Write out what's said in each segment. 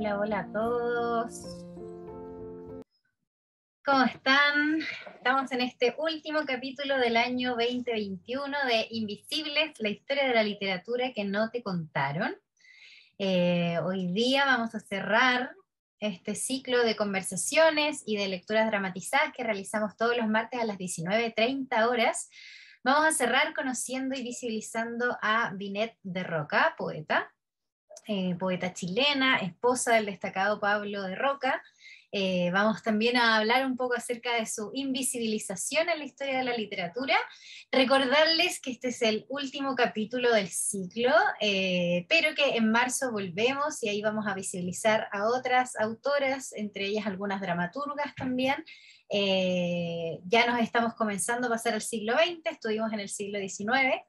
Hola, hola a todos. ¿Cómo están? Estamos en este último capítulo del año 2021 de Invisibles, la historia de la literatura que no te contaron. Eh, hoy día vamos a cerrar este ciclo de conversaciones y de lecturas dramatizadas que realizamos todos los martes a las 19.30 horas. Vamos a cerrar conociendo y visibilizando a Binet de Roca, poeta, eh, poeta chilena, esposa del destacado Pablo de Roca. Eh, vamos también a hablar un poco acerca de su invisibilización en la historia de la literatura. Recordarles que este es el último capítulo del ciclo, eh, pero que en marzo volvemos y ahí vamos a visibilizar a otras autoras, entre ellas algunas dramaturgas también. ya nos estamos comenzando a pasar al siglo XX, estuvimos en el siglo XIX.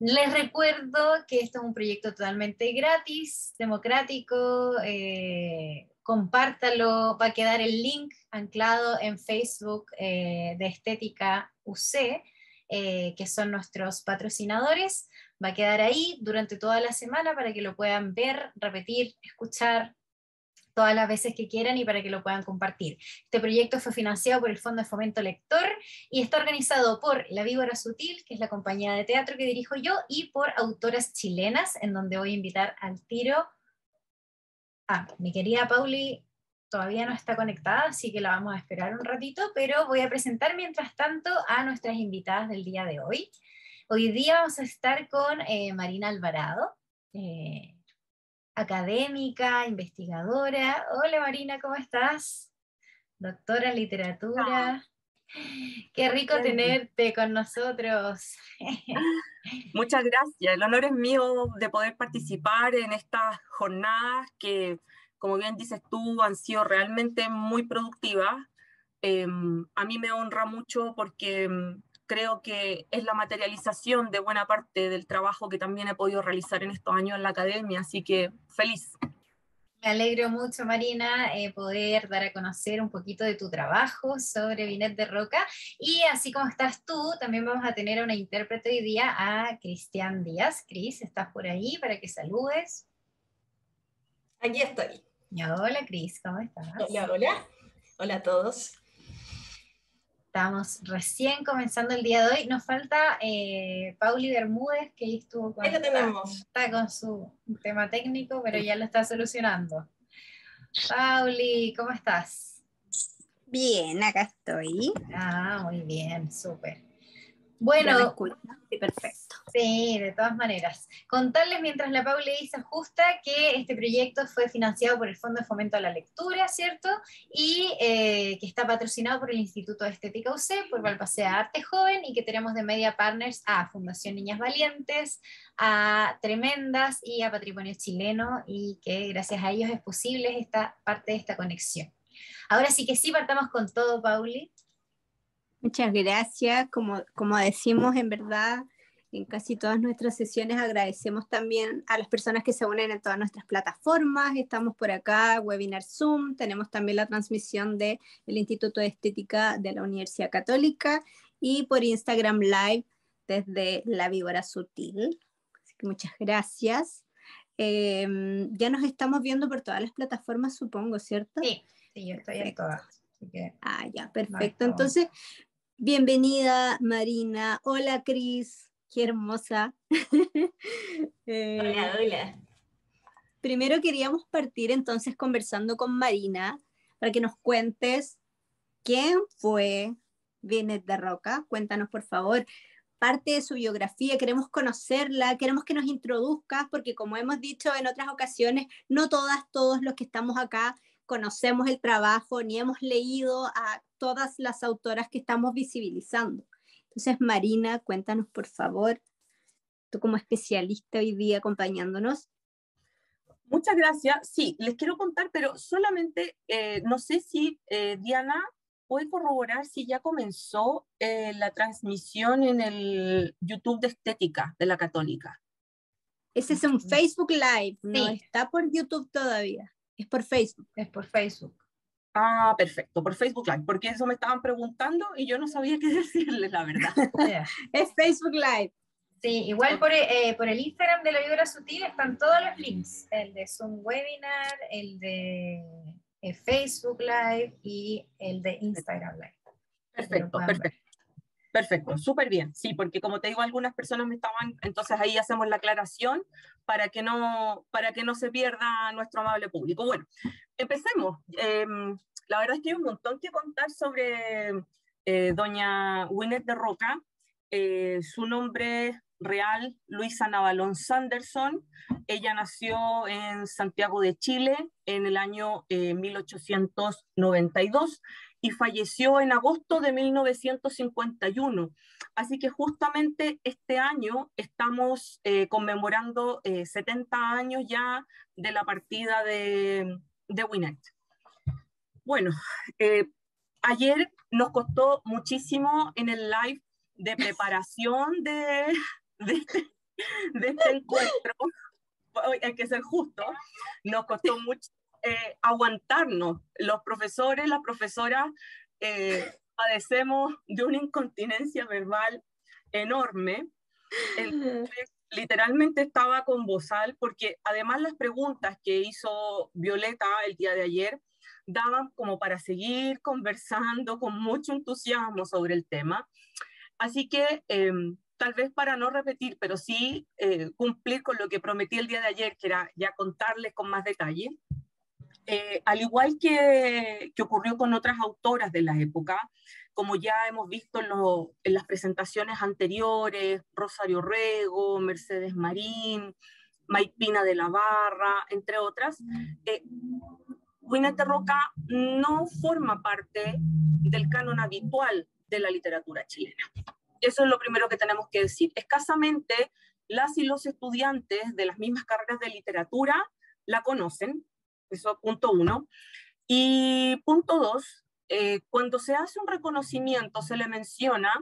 Les recuerdo que esto es un proyecto totalmente gratis, democrático. Eh, compártalo, va a quedar el link anclado en Facebook eh, de Estética UC, eh, que son nuestros patrocinadores. Va a quedar ahí durante toda la semana para que lo puedan ver, repetir, escuchar, todas las veces que quieran y para que lo puedan compartir. Este proyecto fue financiado por el Fondo de Fomento Lector y está organizado por La Víbora Sutil, que es la compañía de teatro que dirijo yo, y por autoras chilenas, en donde voy a invitar al tiro a mi querida Pauli. Todavía no está conectada, así que la vamos a esperar un ratito, pero voy a presentar mientras tanto a nuestras invitadas del día de hoy. Hoy día vamos a estar con eh, Marina Alvarado. Eh, académica, investigadora. Hola Marina, ¿cómo estás? Doctora en literatura. Qué rico tenerte con nosotros. Muchas gracias. El honor es mío de poder participar en estas jornadas que, como bien dices tú, han sido realmente muy productivas. Em, a mí me honra mucho porque em, creo que es la materialización de buena parte del trabajo que también he podido realizar en estos años en la academia, así que feliz. Me alegro mucho, Marina, eh, poder dar a conocer un poquito de tu trabajo sobre Binet de Roca. Y así como estás tú, también vamos a tener a una intérprete hoy día, a Cristian Díaz. Cris, ¿estás por ahí para que saludes? Aquí estoy. Hola, Cris, ¿cómo estás? Hola, hola. Hola a todos. Estamos recién comenzando el día de hoy. Nos falta eh, Pauli Bermúdez, que estuvo con, tenemos. Está, con su tema técnico, pero ya lo está solucionando. Pauli, ¿cómo estás? Bien, acá estoy. Ah, muy bien, súper. Bueno, sí, perfecto. Sí, de todas maneras. Contarles mientras la Paula dice ajusta que este proyecto fue financiado por el Fondo de Fomento a la Lectura, ¿cierto? Y eh, que está patrocinado por el Instituto de Estética UC, por Valpasea Arte Joven, y que tenemos de media partners a Fundación Niñas Valientes, a Tremendas y a Patrimonio Chileno, y que gracias a ellos es posible esta parte de esta conexión. Ahora sí que sí, partamos con todo, Pauli. Muchas gracias. Como, como decimos, en verdad, en casi todas nuestras sesiones agradecemos también a las personas que se unen en todas nuestras plataformas. Estamos por acá, webinar Zoom, tenemos también la transmisión del Instituto de Estética de la Universidad Católica y por Instagram Live desde La Víbora Sutil. Así que muchas gracias. Em, ya nos estamos viendo por todas las plataformas, supongo, ¿cierto? Sí, sí, yo estoy en todas. ah, ya, perfecto. Entonces, Bienvenida, Marina. Hola, Cris. Qué hermosa. Eh, hola, hola. Primero queríamos partir entonces conversando con Marina para que nos cuentes quién fue Vinet de Roca. Cuéntanos, por favor, parte de su biografía. Queremos conocerla, queremos que nos introduzcas, porque como hemos dicho en otras ocasiones, no todas, todos los que estamos acá conocemos el trabajo ni hemos leído a todas las autoras que estamos visibilizando. Entonces, Marina, cuéntanos por favor, tú como especialista hoy día acompañándonos. Muchas gracias. Sí, les quiero contar, pero solamente eh, no sé si eh, Diana puede corroborar si ya comenzó eh, la transmisión en el YouTube de Estética de la Católica. Ese es un Facebook Live, no está por YouTube todavía, es por Facebook. Es por Facebook. Ah, perfecto, por Facebook Live, porque eso me estaban preguntando y yo no sabía qué decirles, la verdad. es Facebook Live. Sí, igual por, eh, por el Instagram de la Vibra Sutil están todos los links, el de Zoom Webinar, el de eh, Facebook Live y el de Instagram Live. Perfecto, perfecto. Perfecto, súper bien. Sí, porque como te digo, algunas personas me estaban, entonces ahí hacemos la aclaración para que no, para que no se pierda nuestro amable público. Bueno, empecemos. Em, la verdad es que hay un montón que contar sobre eh, doña Winnet de Roca. Eh, su nombre real, Luisa Navalón Sanderson. Ella nació en Santiago de Chile en el año 1892 eh, y falleció en agosto de 1951. Así que justamente este año estamos eh, conmemorando 70 eh, años ya de la partida de, de Winnet. Bueno, ayer nos costó muchísimo en el live de preparación de, este, de, este, encuentro, hay que ser justo, nos costó mucho eh, aguantarnos. Los profesores, las profesoras, eh, padecemos de una incontinencia verbal enorme. literalmente estaba con bozal porque además las preguntas que hizo Violeta el día de ayer daban como para seguir conversando con mucho entusiasmo sobre el tema. Así que em, tal vez para no repetir, pero sí eh, cumplir con lo que prometí el día de ayer, que era ya contarles con más detalle. Eh, al igual que, que, ocurrió con otras autoras de la época, como ya hemos visto en, las presentaciones anteriores, Rosario Rego, Mercedes Marín, Maipina de la Barra, entre otras, eh, Winnet Roca no forma parte del canon habitual de la literatura chilena. Eso es lo primero que tenemos que decir. Escasamente las y los estudiantes de las mismas carreras de literatura la conocen, eso punto uno. Y punto dos, eh, cuando se hace un reconocimiento, se le menciona,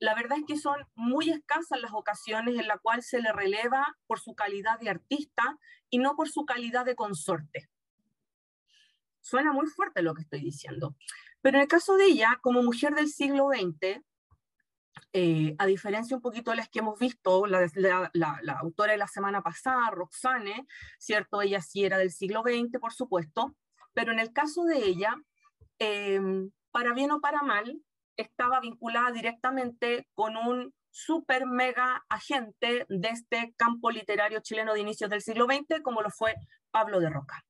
la verdad es que son muy escasas las ocasiones en las cuales se le releva por su calidad de artista y no por su calidad de consorte. Suena muy fuerte lo que estoy diciendo. Pero en el caso de ella, como mujer del siglo XX, eh, a diferencia un poquito de las que hemos visto, la, autora de la semana pasada, Roxane, ¿cierto? Ella sí era del siglo XX, por supuesto, pero en el caso de ella, em, para bien o para mal, estaba vinculada directamente con un super mega agente de este campo literario chileno de inicios del siglo XX, como lo fue Pablo de Roca.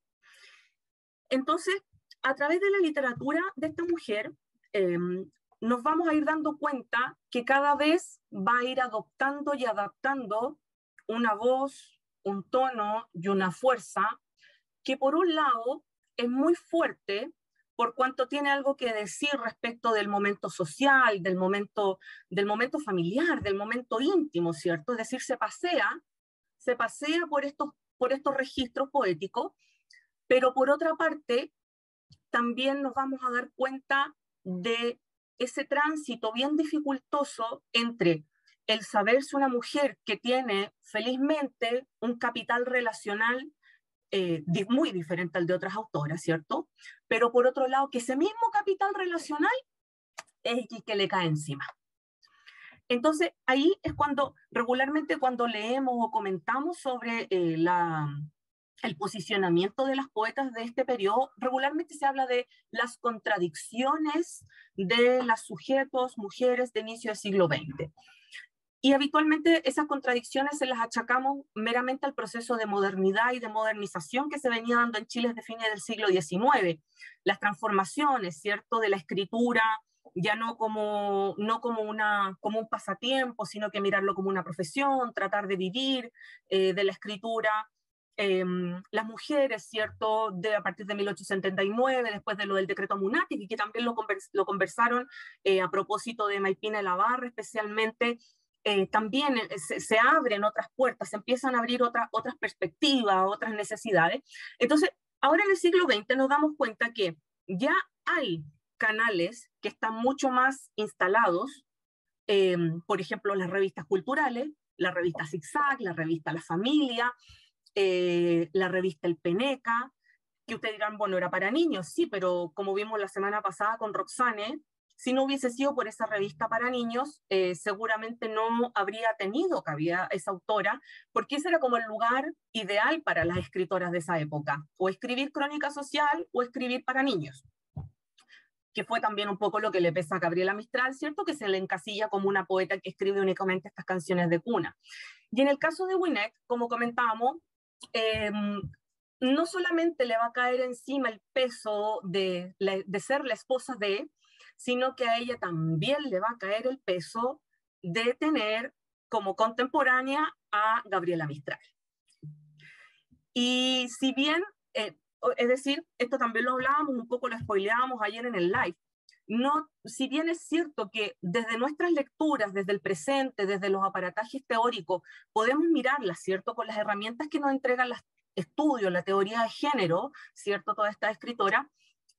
Entonces, a través de la literatura de esta mujer, em, nos vamos a ir dando cuenta que cada vez va a ir adoptando y adaptando una voz, un tono y una fuerza que por un lado es muy fuerte por cuanto tiene algo que decir respecto del momento social, del momento, del momento familiar, del momento íntimo, ¿cierto? Es decir, se pasea, se pasea por estos, por estos registros poéticos, pero por otra parte, también nos vamos a dar cuenta de ese tránsito bien dificultoso entre el saberse una mujer que tiene felizmente un capital relacional eh, muy diferente al de otras autoras, ¿cierto? Pero por otro lado, que ese mismo capital relacional es el que le cae encima. Entonces, ahí es cuando regularmente cuando leemos o comentamos sobre eh, la, el posicionamiento de las poetas de este periodo, regularmente se habla de las contradicciones de los sujetos, mujeres de inicio del siglo XX. Y habitualmente esas contradicciones se las achacamos meramente al proceso de modernidad y de modernización que se venía dando en Chile desde fines del siglo XIX. Las transformaciones, ¿cierto?, de la escritura, ya no como, no como, una, como un pasatiempo, sino que mirarlo como una profesión, tratar de vivir eh, de la escritura, Em, las mujeres, ¿cierto? De, a partir de 1879, después de lo del decreto Munati, y que también lo, lo conversaron eh, a propósito de Maipina de la Barra, especialmente, eh, también eh, se, se, abren otras puertas, se empiezan a abrir otras otras perspectivas, otras necesidades. Entonces, ahora en el siglo XX nos damos cuenta que ya hay canales que están mucho más instalados, em, por ejemplo, las revistas culturales, la revista Zigzag, la revista La Familia, eh, la revista El Peneca, que ustedes dirán, bueno, era para niños, sí, pero como vimos la semana pasada con Roxane, si no hubiese sido por esa revista para niños, eh, seguramente no habría tenido cabida esa autora, porque ese era como el lugar ideal para las escritoras de esa época, o escribir crónica social o escribir para niños que fue también un poco lo que le pesa a Gabriela Mistral, ¿cierto? Que se le encasilla como una poeta que escribe únicamente estas canciones de cuna. Y en el caso de Winnet, como comentábamos, em, no solamente le va a caer encima el peso de, de ser la esposa de, sino que a ella también le va a caer el peso de tener como contemporánea a Gabriela Mistral. Y si bien, eh, es decir, esto también lo hablábamos, un poco lo spoileábamos ayer en el live, no, si bien es cierto que desde nuestras lecturas, desde el presente, desde los aparatajes teóricos, podemos mirarlas, ¿cierto? Con las herramientas que nos entregan los estudios, la teoría de género, ¿cierto? Toda esta escritora,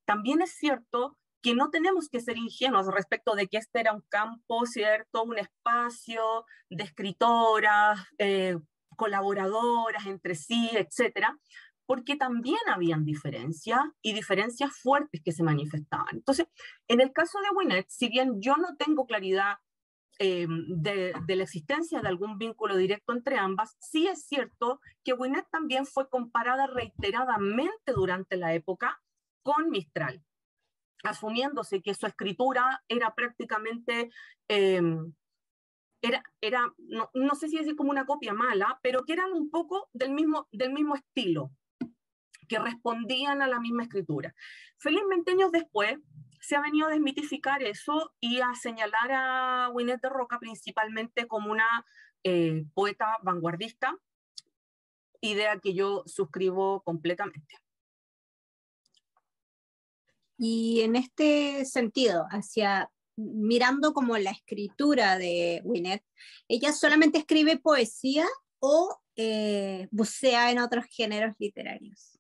también es cierto que no tenemos que ser ingenuos respecto de que este era un campo, ¿cierto? Un espacio de escritoras, eh, colaboradoras entre sí, etcétera, porque también habían diferencias y diferencias fuertes que se manifestaban. Entonces, en el caso de Winnet, si bien yo no tengo claridad eh, de, de, la existencia de algún vínculo directo entre ambas, sí es cierto que Winnet también fue comparada reiteradamente durante la época con Mistral, asumiéndose que su escritura era prácticamente... Eh, era, era no, no, sé si decir como una copia mala, pero que eran un poco del mismo, del mismo estilo que respondían a la misma escritura. Felizmente años después se ha venido a desmitificar eso y a señalar a Winnet de Roca principalmente como una eh, poeta vanguardista, idea que yo suscribo completamente. Y en este sentido, hacia mirando como la escritura de Winnet, ¿ella solamente escribe poesía o eh, bucea en otros géneros literarios?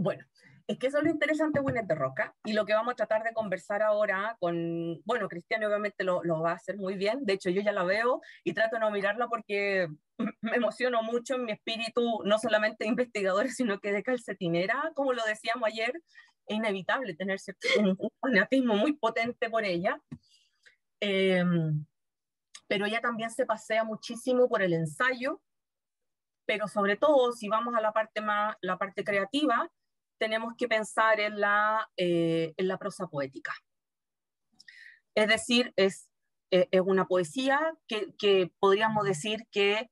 Bueno, es que eso es lo interesante de Roca y lo que vamos a tratar de conversar ahora con, bueno, Cristiano obviamente lo, lo, va a hacer muy bien, de hecho yo ya la veo y trato de no mirarla porque me emociono mucho en mi espíritu, no solamente de investigadora, sino que de calcetinera, como lo decíamos ayer, es inevitable tener un, fanatismo muy potente por ella. Em, pero ella también se pasea muchísimo por el ensayo, pero sobre todo si vamos a la parte más, la parte creativa, tenemos que pensar en la, eh, en la prosa poética. Es decir, es, eh, es una poesía que, que, podríamos decir que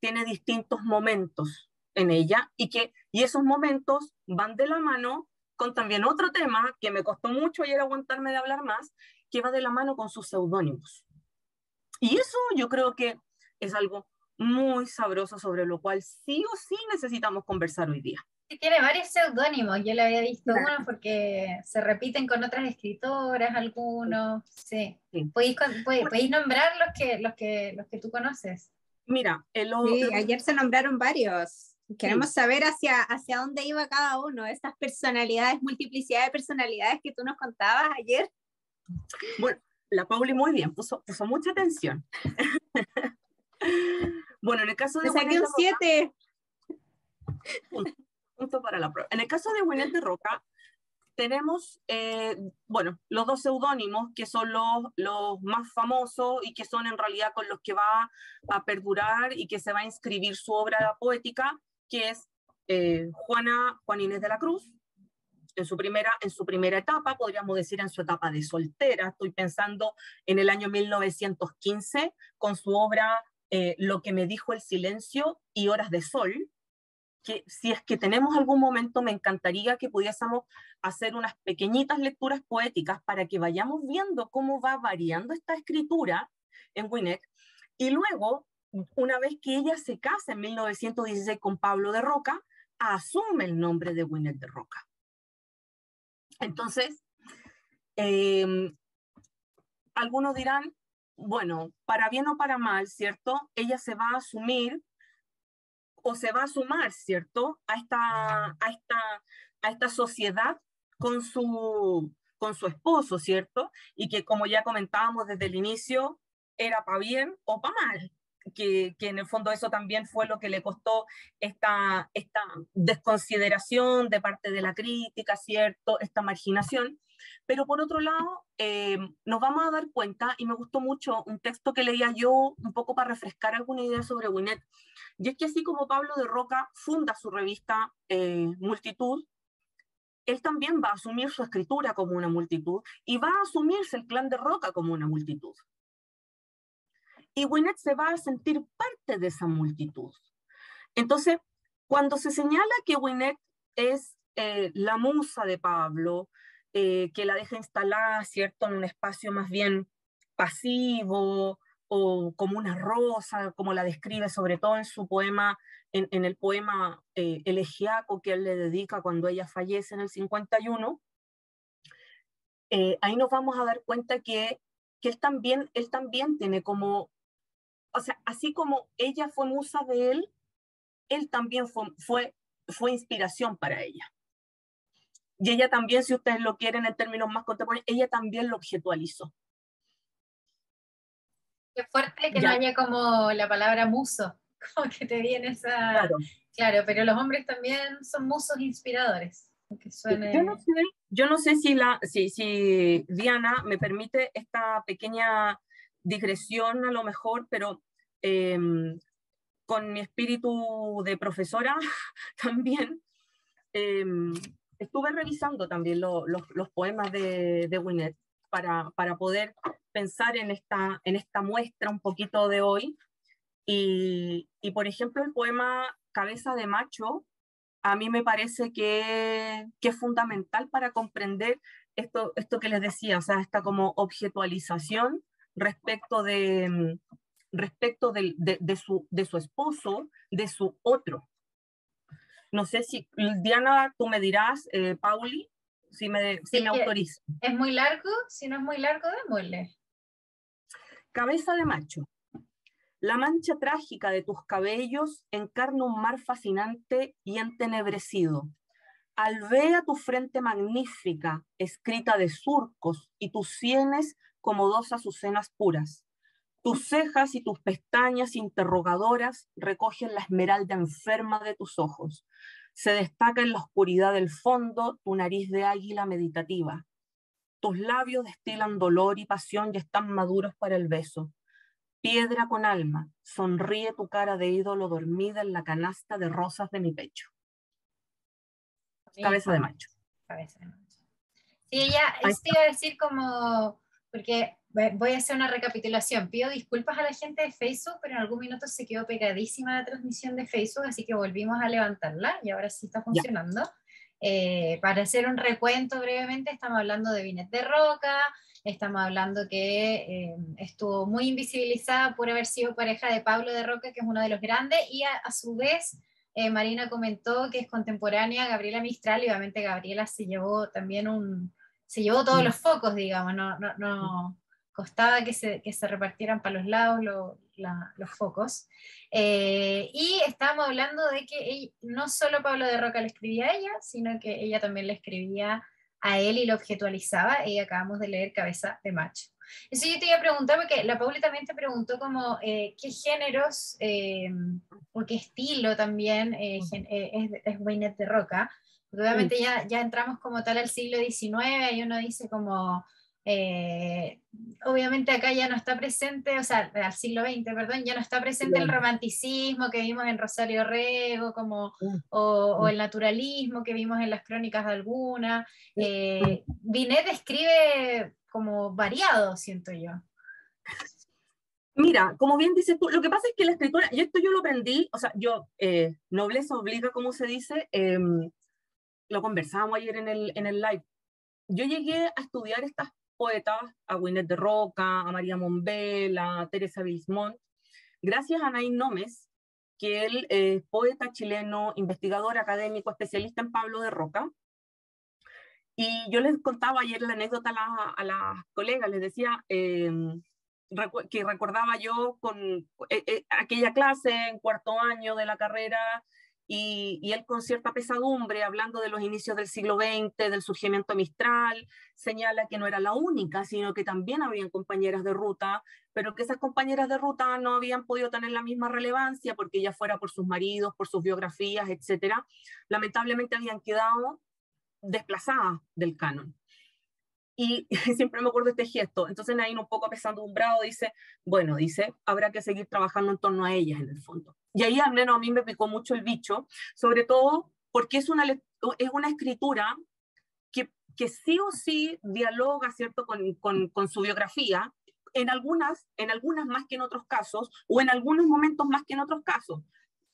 tiene distintos momentos en ella y que y esos momentos van de la mano con también otro tema que me costó mucho ayer aguantarme de hablar más, que va de la mano con sus seudónimos. Y eso yo creo que es algo muy sabroso sobre lo cual sí o sí necesitamos conversar hoy día tiene varios seudónimos, yo le había visto uno porque se repiten con otras escritoras, algunos, sí. ¿Podéis, nombrar los que, los, que, los que tú conoces? Mira, el, sí, ayer se nombraron varios. Queremos saber hacia, hacia dónde iba cada uno, estas personalidades, multiplicidad de personalidades que tú nos contabas ayer. Bueno, la Pauli muy bien, puso, puso mucha atención. bueno, en el caso de... saqué un 7 En el caso de Winnet de Roca, tenemos, eh, bueno, los dos seudónimos que son los, los más famosos y que son en realidad con los que va a perdurar y que se va a inscribir su obra poética, que es eh, Juana Juan Inés de la Cruz, en su, primera, en su primera etapa, podríamos decir en su etapa de soltera, estoy pensando en el año 1915, con su obra eh, Lo que me dijo el silencio y Horas de Sol, que si es que tenemos algún momento, me encantaría que pudiésemos hacer unas pequeñitas lecturas poéticas para que vayamos viendo cómo va variando esta escritura en Winnet. Y luego, una vez que ella se casa en 1916 con Pablo de Roca, asume el nombre de Winnet de Roca. Entonces, em, algunos dirán, bueno, para bien o para mal, ¿cierto? Ella se va a asumir o se va a sumar, ¿cierto?, a esta, a esta, a esta sociedad con su, con su esposo, ¿cierto? Y que como ya comentábamos desde el inicio, era para bien o para mal. Que, que, en el fondo eso también fue lo que le costó esta, esta desconsideración de parte de la crítica, ¿cierto? Esta marginación. Pero por otro lado, eh, nos vamos a dar cuenta, y me gustó mucho un texto que leía yo un poco para refrescar alguna idea sobre Winnet, y es que así como Pablo de Roca funda su revista eh, Multitud, él también va a asumir su escritura como una multitud y va a asumirse el clan de Roca como una multitud. Y Winnet se va a sentir parte de esa multitud. Entonces, cuando se señala que Winnet es eh, la musa de Pablo, eh, que la deja instalada, ¿cierto?, en un espacio más bien pasivo o como una rosa, como la describe sobre todo en su poema, en, el poema eh, elegiaco que él le dedica cuando ella fallece en el 51, eh, ahí nos vamos a dar cuenta que, que él, también, él también tiene como, o sea, así como ella fue musa de él, él también fue, fue, fue inspiración para ella. Y ella también, si ustedes lo quieren en términos más contemporáneos, ella también lo objetualizó. Qué fuerte que no haya como la palabra muso, como que te viene esa... Claro. claro, pero los hombres también son musos inspiradores. Yo, no sé, yo no sé si, la, si, si Diana me permite esta pequeña digresión a lo mejor, pero em, con mi espíritu de profesora también, em, estuve revisando también los poemas de, de Winnet para, para, poder pensar en esta, en esta muestra un poquito de hoy. Y, y, por ejemplo, el poema Cabeza de Macho, a mí me parece que, que, es fundamental para comprender esto, esto que les decía, o sea, esta como objetualización respecto de, respecto de, de, su, de su esposo, de su otro, no sé si, Diana, tú me dirás, eh, Pauli, si me, si me autoriza. ¿Es muy largo? Si no es muy largo, démosle. Cabeza de macho. La mancha trágica de tus cabellos encarna un mar fascinante y entenebrecido. Alvea tu frente magnífica, escrita de surcos, y tus sienes como dos azucenas puras. Tus cejas y tus pestañas interrogadoras recogen la esmeralda enferma de tus ojos. Se destaca en la oscuridad del fondo tu nariz de águila meditativa. Tus labios destilan dolor y pasión y están maduros para el beso. Piedra con alma, sonríe tu cara de ídolo dormida en la canasta de rosas de mi pecho. Cabeza de macho. Cabeza de macho. Sí, ella, esto iba a decir como, porque voy a hacer una recapitulación. Pido disculpas a la gente de Facebook, pero en algún minuto se quedó pegadísima la transmisión de Facebook, así que volvimos a levantarla y ahora sí está funcionando. Eh, para hacer un recuento brevemente, estamos hablando de Vinet de Roca, estamos hablando que eh, estuvo muy invisibilizada por haber sido pareja de Pablo de Roca, que es uno de los grandes, y a, su vez eh, Marina comentó que es contemporánea a Gabriela Mistral, y obviamente Gabriela se llevó también un, se llevó todos los focos, digamos, no, no, no, costaba que se, que se repartieran para los lados los focos. Eh, y estábamos hablando de que no solo Pablo de Roca le escribía a ella, sino que ella también le escribía a él y lo objetualizaba, y acabamos de leer Cabeza de Macho. Eso yo te iba a preguntar, porque la Pauli también te preguntó como eh, qué géneros eh, o qué estilo también es, es Waynet de Roca, obviamente ya, ya entramos como tal al siglo XIX y uno dice como eh, obviamente acá ya no está presente, o sea, al siglo XX, perdón, ya no está presente el romanticismo que vimos en Rosario Rego, como, o, el naturalismo que vimos en las crónicas de alguna. Eh, Binet escribe como variado, siento yo. Mira, como bien dices tú, lo que pasa es que la escritura, y esto yo lo aprendí, o sea, yo, eh, nobleza obliga, como se dice, em, lo conversábamos ayer en el, en el live. Yo llegué a estudiar estas poetas, a Winnet de Roca, a María Monbel, a Teresa Bismont, gracias a Nain Nómez, que él es poeta chileno, investigador académico, especialista en Pablo de Roca. Y yo les contaba ayer la anécdota a, las colegas, les decía em, que recordaba yo con eh, eh, aquella clase en cuarto año de la carrera y, él con cierta pesadumbre, hablando de los inicios del siglo XX, del surgimiento Mistral, señala que no era la única, sino que también habían compañeras de ruta, pero que esas compañeras de ruta no habían podido tener la misma relevancia porque ya fuera por sus maridos, por sus biografías, etcétera, lamentablemente habían quedado desplazadas del canon. Y siempre me acuerdo de este gesto. Entonces Nain, un poco pesadumbrado, dice, bueno, dice, habrá que seguir trabajando en torno a ellas en el fondo. Y ahí al menos a mí me picó mucho el bicho, sobre todo porque es una, es una escritura que, que sí o sí dialoga, ¿cierto?, con, con, con su biografía, en algunas, en algunas más que en otros casos, o en algunos momentos más que en otros casos.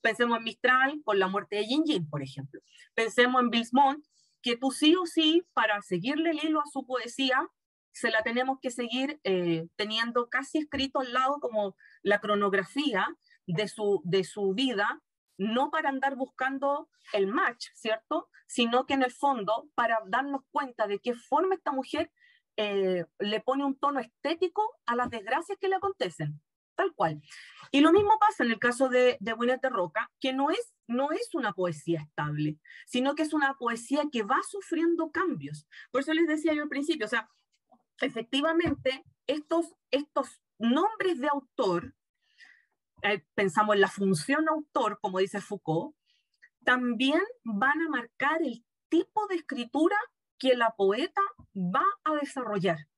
Pensemos en Mistral con la muerte de Jin Jin, por ejemplo. Pensemos en Bilsmont, que tú sí o sí, para seguirle el hilo a su poesía, se la tenemos que seguir eh, teniendo casi escrito al lado como la cronografía de su, de su vida, no para andar buscando el match, ¿cierto? Sino que en el fondo para darnos cuenta de qué forma esta mujer eh, le pone un tono estético a las desgracias que le acontecen, tal cual. Y lo mismo pasa en el caso de, de de Roca, que no es, no es una poesía estable, sino que es una poesía que va sufriendo cambios. Por eso les decía yo al principio, o sea, efectivamente, estos, estos nombres de autor eh, pensamos en la función autor, como dice Foucault, también van a marcar el tipo de escritura que la poeta va a desarrollar.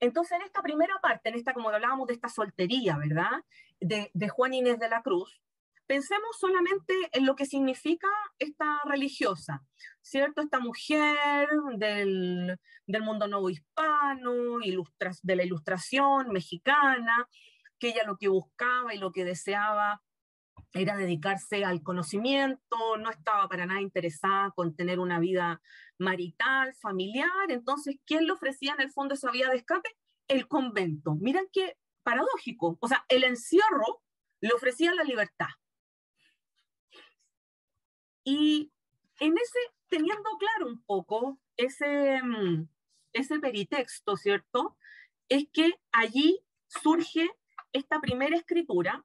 Entonces, en esta primera parte, en esta, como hablábamos de esta soltería, ¿verdad? De, de Juan Inés de la Cruz, pensemos solamente en lo que significa esta religiosa, ¿cierto? Esta mujer del, del mundo nuevo hispano, de la ilustración mexicana, que ella lo que buscaba y lo que deseaba era dedicarse al conocimiento, no estaba para nada interesada con tener una vida marital, familiar, entonces, ¿quién le ofrecía en el fondo esa vía de escape? El convento. Miren qué paradójico, o sea, el encierro le ofrecía la libertad. Y en ese, teniendo claro un poco ese, mm, ese peritexto, ¿cierto? Es que allí surge esta primera escritura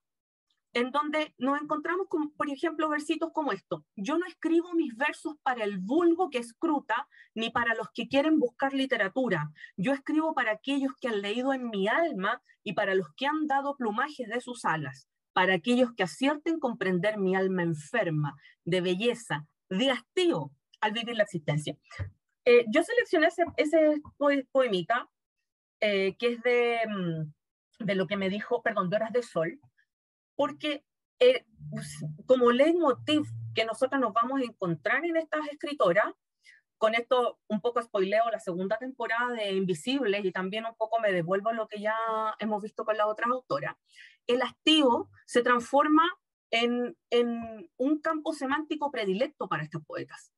en donde nos encontramos con, por ejemplo, versitos como esto. Yo no escribo mis versos para el vulgo que escruta, ni para los que quieren buscar literatura. Yo escribo para aquellos que han leído en mi alma y para los que han dado plumajes de sus alas, para aquellos que acierten comprender mi alma enferma, de belleza, de hastío al vivir la existencia. Eh, yo seleccioné ese, ese poemita, eh, que es de... De lo que me dijo, perdón, de Horas de Sol, porque eh, pues, como leitmotiv que nosotros nos vamos a encontrar en estas escritoras, con esto un poco spoileo la segunda temporada de Invisibles y también un poco me devuelvo lo que ya hemos visto con la otra autora, el hastío se transforma en, en un campo semántico predilecto para estos poetas.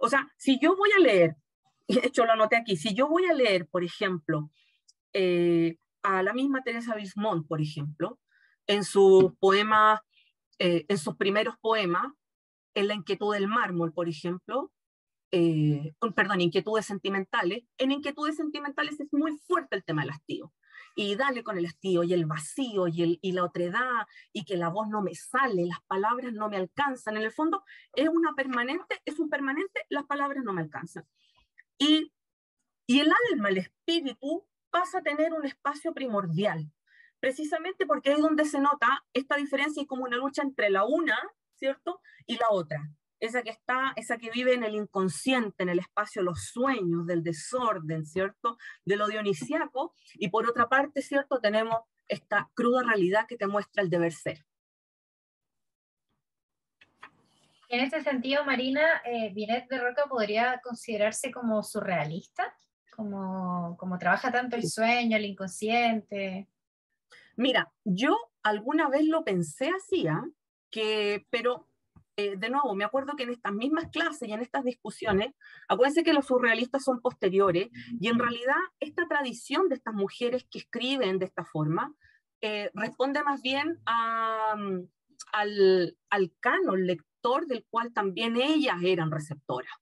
O sea, si yo voy a leer, y de hecho lo anoté aquí, si yo voy a leer, por ejemplo, eh, a la misma Teresa Bismont, por ejemplo, en sus poemas, eh, en sus primeros poemas, en La inquietud del mármol, por ejemplo, eh, perdón, inquietudes sentimentales, en inquietudes sentimentales es muy fuerte el tema del hastío. Y dale con el hastío y el vacío y, el, y la otredad y que la voz no me sale, las palabras no me alcanzan. En el fondo es una permanente, es un permanente, las palabras no me alcanzan. Y, y el alma, el espíritu, pasa a tener un espacio primordial, precisamente porque es donde se nota esta diferencia y como una lucha entre la una, ¿cierto? Y la otra. Esa que está, esa que vive en el inconsciente, en el espacio, los sueños, del desorden, ¿cierto? De lo dionisiaco. Y por otra parte, ¿cierto? Tenemos esta cruda realidad que te muestra el deber ser. En ese sentido, Marina, eh, Binet de Roca podría considerarse como surrealista como, como trabaja tanto el sueño, el inconsciente. Mira, yo alguna vez lo pensé así, ¿ah? que, pero eh, de nuevo, me acuerdo que en estas mismas clases y en estas discusiones, acuérdense que los surrealistas son posteriores y en realidad esta tradición de estas mujeres que escriben de esta forma eh, responde más bien a, mm, al, al canon lector del cual también ellas eran receptoras.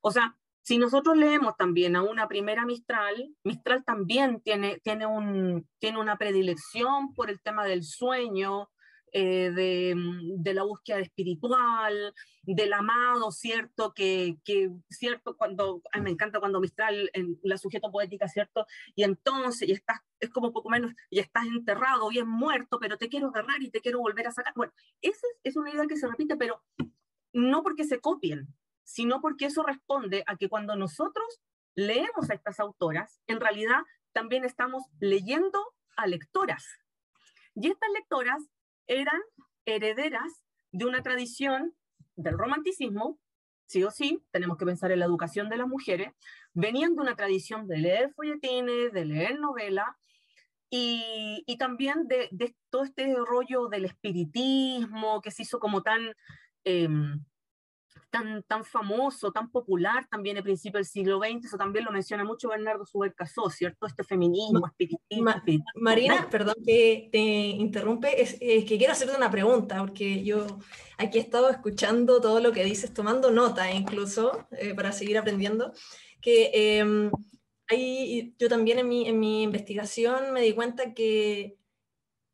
O sea, si nosotros leemos también a una primera Mistral, Mistral también tiene, tiene, un, tiene una predilección por el tema del sueño, eh, de, mm, de, la búsqueda espiritual, del amado, ¿cierto? Que, que ¿cierto? Cuando, me encanta cuando Mistral, en la sujeto poética, ¿cierto? Y entonces, y estás, es como poco menos, y estás enterrado, bien muerto, pero te quiero agarrar y te quiero volver a sacar. Bueno, esa es una idea que se repite, pero no porque se copien, sino porque eso responde a que cuando nosotros leemos a estas autoras, en realidad también estamos leyendo a lectoras. Y estas lectoras eran herederas de una tradición del romanticismo, sí o sí, tenemos que pensar en la educación de las mujeres, venían de una tradición de leer folletines, de leer novela, y, también de, todo este rollo del espiritismo que se hizo como tan em, tan, tan famoso, tan popular también a principios del siglo XX, eso también lo menciona mucho Bernardo Subercasó, ¿cierto? Este feminismo, espiritismo, Marina, perdón que te interrumpe, es, que quiero hacerte una pregunta, porque yo aquí he estado escuchando todo lo que dices, tomando nota incluso, eh, para seguir aprendiendo, que eh, ahí yo también en mi, en mi investigación me di cuenta que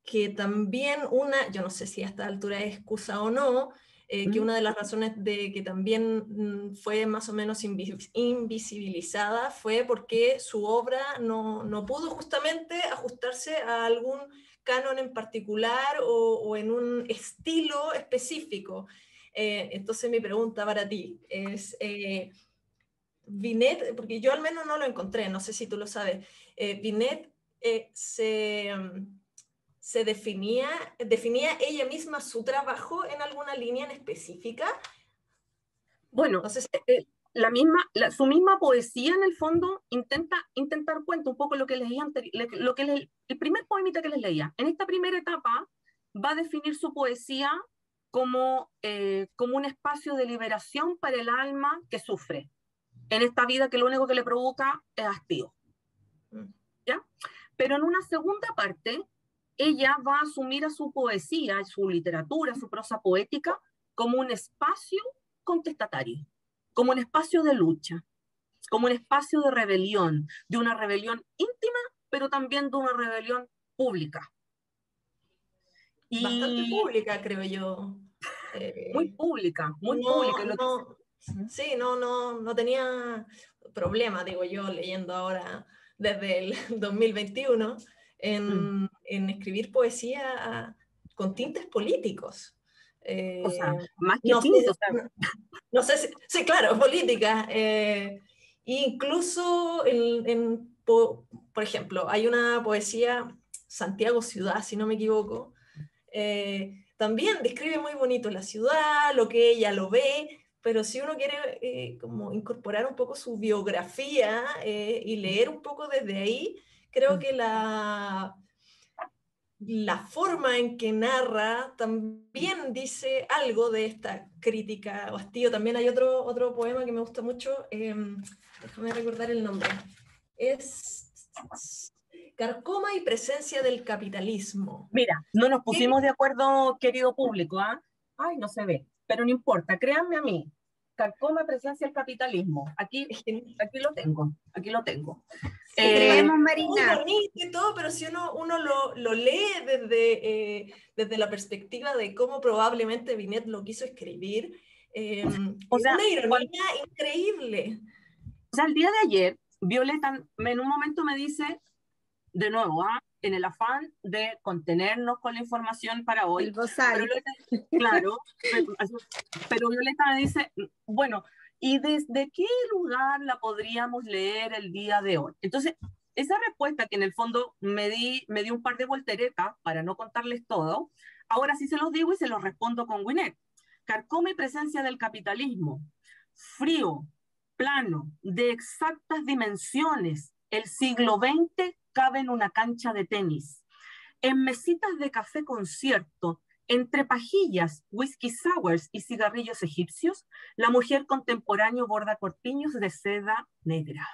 que también una, yo no sé si a esta altura es excusa o no, eh, que una de las razones de que también mm, fue más o menos invisibilizada fue porque su obra no, no pudo justamente ajustarse a algún canon en particular o, o en un estilo específico. Eh, entonces mi pregunta para ti es, eh, Vinet, porque yo al menos no lo encontré, no sé si tú lo sabes, eh, Vinet se mm, se definía, definía ella misma su trabajo en alguna línea en específica? Bueno, Entonces, eh, la misma, su misma poesía en el fondo intenta intentar cuenta un poco lo que leía lo que el primer poemita que les leía. En esta primera etapa va a definir su poesía como, eh, como un espacio de liberación para el alma que sufre en esta vida que lo único que le provoca es hastío. Mm. ¿Ya? Pero en una segunda parte ella va a asumir a su poesía, a su literatura, a su prosa poética, como un espacio contestatario, como un espacio de lucha, como un espacio de rebelión, de una rebelión íntima, pero también de una rebelión pública. Y... Bastante pública, creo yo. muy pública, muy pública. sí, no, no, no tenía problema, digo yo, leyendo ahora desde el 2021, en, mm en escribir poesía con tintes políticos. o sea, eh, más que no tintes. Sé, no, sé si, sí, claro, política. Eh, incluso, en, por, ejemplo, hay una poesía, Santiago Ciudad, si no me equivoco, eh, también describe muy bonito la ciudad, lo que ella lo ve, pero si uno quiere como incorporar un poco su biografía y leer un poco desde ahí, creo mm. que la, la forma en que narra también dice algo de esta crítica o hastío. También hay otro, otro poema que me gusta mucho, em, déjame recordar el nombre, es Carcoma y presencia del capitalismo. Mira, no nos pusimos de acuerdo, querido público, ¿ah? Ay, no se ve, pero no importa, créanme a mí, Carcoma presencia del capitalismo. Aquí, aquí lo tengo, aquí lo tengo. Eh, Marina. Muy y todo, pero si uno, uno lo, lo lee desde, eh, desde la perspectiva de cómo probablemente Binet lo quiso escribir, eh, o sea, una ironía increíble. O sea, el día de ayer, Violeta en un momento me dice, de nuevo, ¿ah? en el afán de contenernos con la información para hoy. Pero claro, pero Violeta me dice, bueno, ¿y desde qué lugar la podríamos leer el día de hoy? Entonces, esa respuesta que en el fondo me di, me di un par de volteretas para no contarles todo, ahora sí se los digo y se los respondo con Winnet. Carcome y presencia del capitalismo, frío, plano, de exactas dimensiones, el siglo XX cabe en una cancha de tenis. En mesitas de café concierto, entre pajillas, whisky sours y cigarrillos egipcios, la mujer contemporánea borda corpiños de seda negra.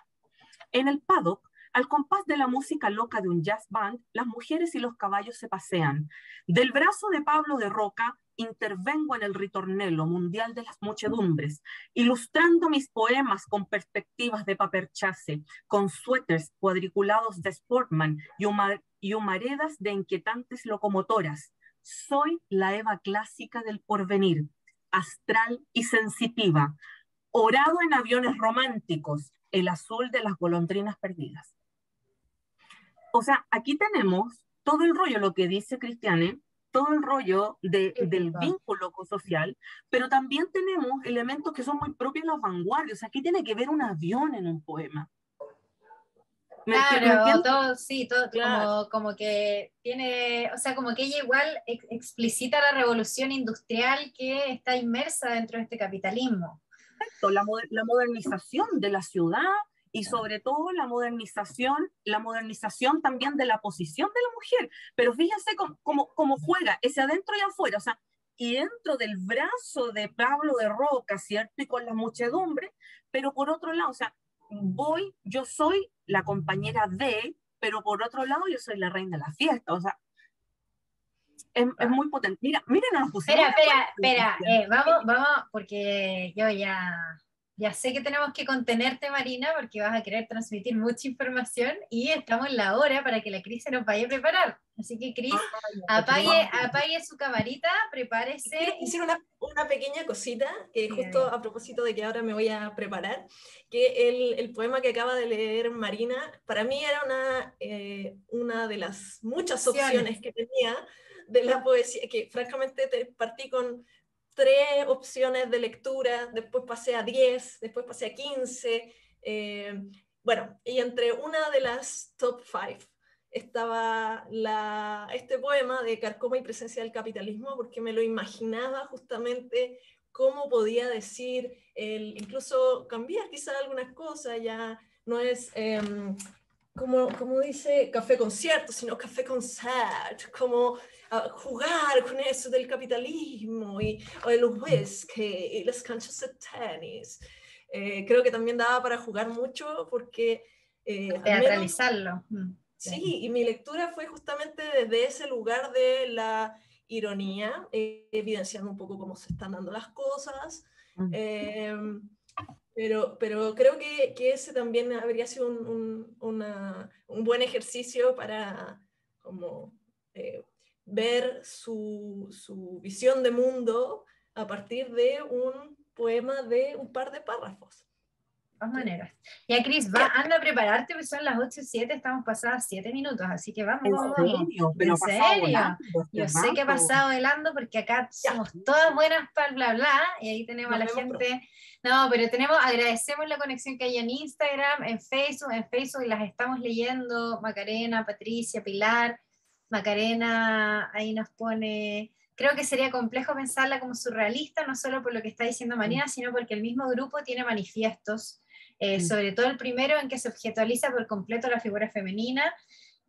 En el paddock, al compás de la música loca de un jazz band, las mujeres y los caballos se pasean. Del brazo de Pablo de Roca intervengo en el ritornelo mundial de las muchedumbres, ilustrando mis poemas con perspectivas de paperchase, con suéteres cuadriculados de Sportman y, humaredas de inquietantes locomotoras, soy la Eva clásica del porvenir, astral y sensitiva, orado en aviones románticos, el azul de las golondrinas perdidas. O sea, aquí tenemos todo el rollo, lo que dice Cristiane, todo el rollo de, del vínculo social, pero también tenemos elementos que son muy propios de las vanguardias. O sea, aquí tiene que ver un avión en un poema. Claro, todo, sí, todo como, como, que tiene, o sea, como que ella igual explicita la revolución industrial que está inmersa dentro de este capitalismo. La, la modernización de la ciudad y sobre todo la modernización, la modernización también de la posición de la mujer. Pero fíjense cómo, cómo, juega ese adentro y afuera, o sea, y dentro del brazo de Pablo de Roca, ¿cierto? Y con la muchedumbre, pero por otro lado, o sea, voy, yo soy la compañera de, pero por otro lado yo soy la reina de la fiesta, o sea, es, es muy potente. Mira, miren, nos pusimos... Espera, espera, espera, eh, vamos, vamos, porque yo ya ya sé que tenemos que contenerte, Marina, porque vas a querer transmitir mucha información y estamos en la hora para que la Cris se nos vaya a preparar. Así que, Cris, apague, apague su camarita, prepárese. Hicieron una, una, pequeña cosita, que justo a propósito de que ahora me voy a preparar, que el, el poema que acaba de leer Marina, para mí era una, eh, una de las muchas opciones que tenía de la poesía, que francamente te partí con tres opciones de lectura, después pasé a 10, después pasé a 15. Eh, bueno, y entre una de las top five estaba este poema de Carcoma y Presencia del Capitalismo, porque me lo imaginaba justamente cómo podía decir, el, incluso cambiar quizás algunas cosas, ya no es... Em, como, como dice café concierto, sino café concert, como jugar con eso del capitalismo y o el whisky y las canchas de tenis. Eh, creo que también daba para jugar mucho porque... Eh, Teatralizarlo. Mm, sí, y mi lectura fue justamente desde ese lugar de la ironía, eh, evidenciando un poco cómo se están dando las cosas. Em, pero, pero creo que, que, ese también habría sido un, un, un buen ejercicio para como, ver su, su, visión de mundo a partir de un poema de un par de párrafos. De todas maneras. Ya, Cris, va, anda a prepararte, porque son las 8 y 7, estamos pasadas 7 minutos, así que vamos. ¿En serio? ¿En serio? Yo sé que ha pasado velando porque acá somos todas buenas para el bla bla, y ahí tenemos a la gente. No, pero tenemos, agradecemos la conexión que hay en Instagram, en Facebook, en Facebook las estamos leyendo, Macarena, Patricia, Pilar, Macarena ahí nos pone, creo que sería complejo pensarla como surrealista, no solo por lo que está diciendo Marina, sino porque el mismo grupo tiene manifiestos, eh, mm. sobre todo el primero en que se objetualiza por completo la figura femenina.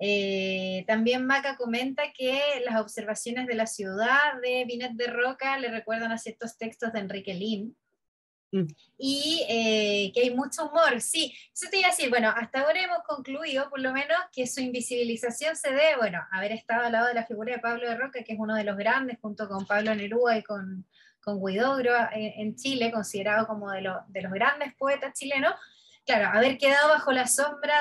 Eh, también Maca comenta que las observaciones de la ciudad de Binet de Roca le recuerdan a ciertos textos de Enrique Lin. Mm. Y eh, que hay mucho humor, sí. Eso te iba a decir, bueno, hasta ahora hemos concluido por lo menos que su invisibilización se debe, bueno, haber estado al lado de la figura de Pablo de Roca, que es uno de los grandes, junto con Pablo Neruda y con, con Guidogro eh, en, Chile, considerado como de, de, los grandes poetas chilenos. Claro, haber quedado bajo la sombra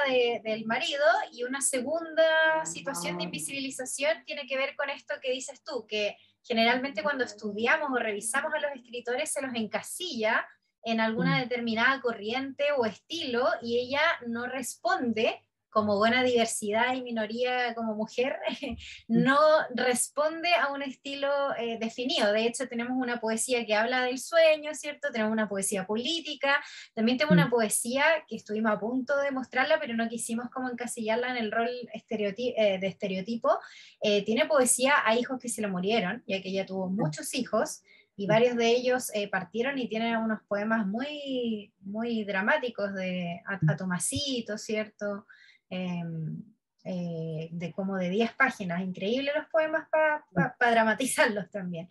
del marido y una segunda situación de invisibilización tiene que ver con esto que dices tú, que generalmente cuando estudiamos o revisamos a los escritores se los encasilla en alguna mm. determinada corriente o estilo y ella no responde como buena diversidad y minoría como mujer, mm. no responde a un estilo eh, definido. De hecho, tenemos una poesía que habla del sueño, ¿cierto? Tenemos una poesía política, también tenemos una mm. poesía que estuvimos a punto de mostrarla, pero no quisimos como encasillarla en el rol eh, de estereotipo. Eh, tiene poesía a hijos que se le murieron, ya que ella tuvo muchos hijos y varios de ellos eh, partieron y tienen unos poemas muy, muy dramáticos de a, Tomasito, ¿cierto? Em, eh, de como de 10 páginas, increíbles los poemas para dramatizarlos también.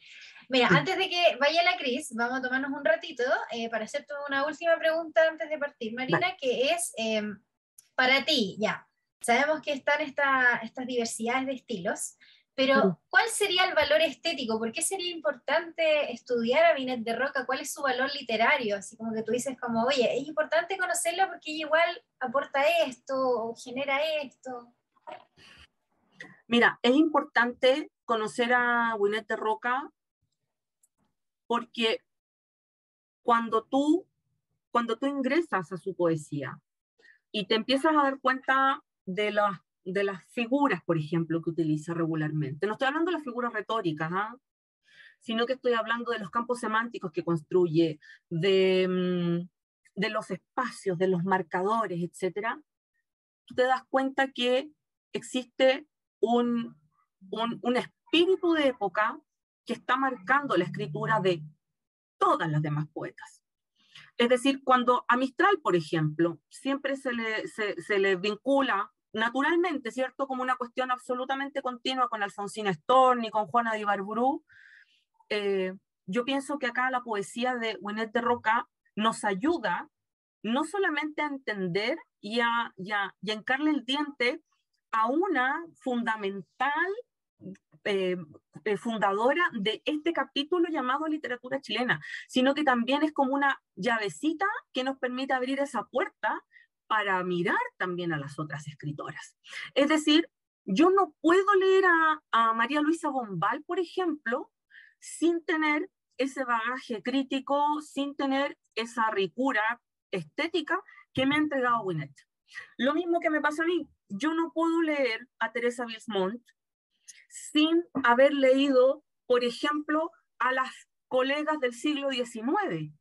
Mira, antes de que vaya la Cris, vamos a tomarnos un ratito eh, para hacerte una última pregunta antes de partir, Marina, que es em, para ti, ya, sabemos que están estas diversidades de estilos, pero, ¿cuál sería el valor estético? ¿Por qué sería importante estudiar a Binet de Roca? ¿Cuál es su valor literario? Así como que tú dices como, oye, es importante conocerla porque ella igual aporta esto o genera esto. Mira, es importante conocer a Winnet Roca porque cuando tú, cuando tú ingresas a su poesía y te empiezas a dar cuenta de las, de las figuras, por ejemplo, que utiliza regularmente, no estoy hablando de las figuras retóricas, ¿ah? sino que estoy hablando de los campos semánticos que construye, de, mm, de los espacios, de los marcadores, etc., tú te das cuenta que existe un, un, un espíritu de época que está marcando la escritura de todas las demás poetas. Es decir, cuando a Mistral, por ejemplo, siempre se le, se, se le vincula naturalmente, ¿cierto?, como una cuestión absolutamente continua con Alfonsina Storni, con Juana de Ibarburú, eh, yo pienso que acá la poesía de Winnet de Roca nos ayuda no solamente a entender y a, y a, y a encarle el diente a una fundamental eh, eh, fundadora de este capítulo llamado literatura chilena, sino que también es como una llavecita que nos permite abrir esa puerta para mirar también a las otras escritoras. Es decir, yo no puedo leer a, María Luisa Bombal, por ejemplo, sin tener ese bagaje crítico, sin tener esa ricura estética que me ha entregado Winnet. Lo mismo que me pasa a mí, yo no puedo leer a Teresa Bilsmont sin haber leído, por ejemplo, a las colegas del siglo XIX.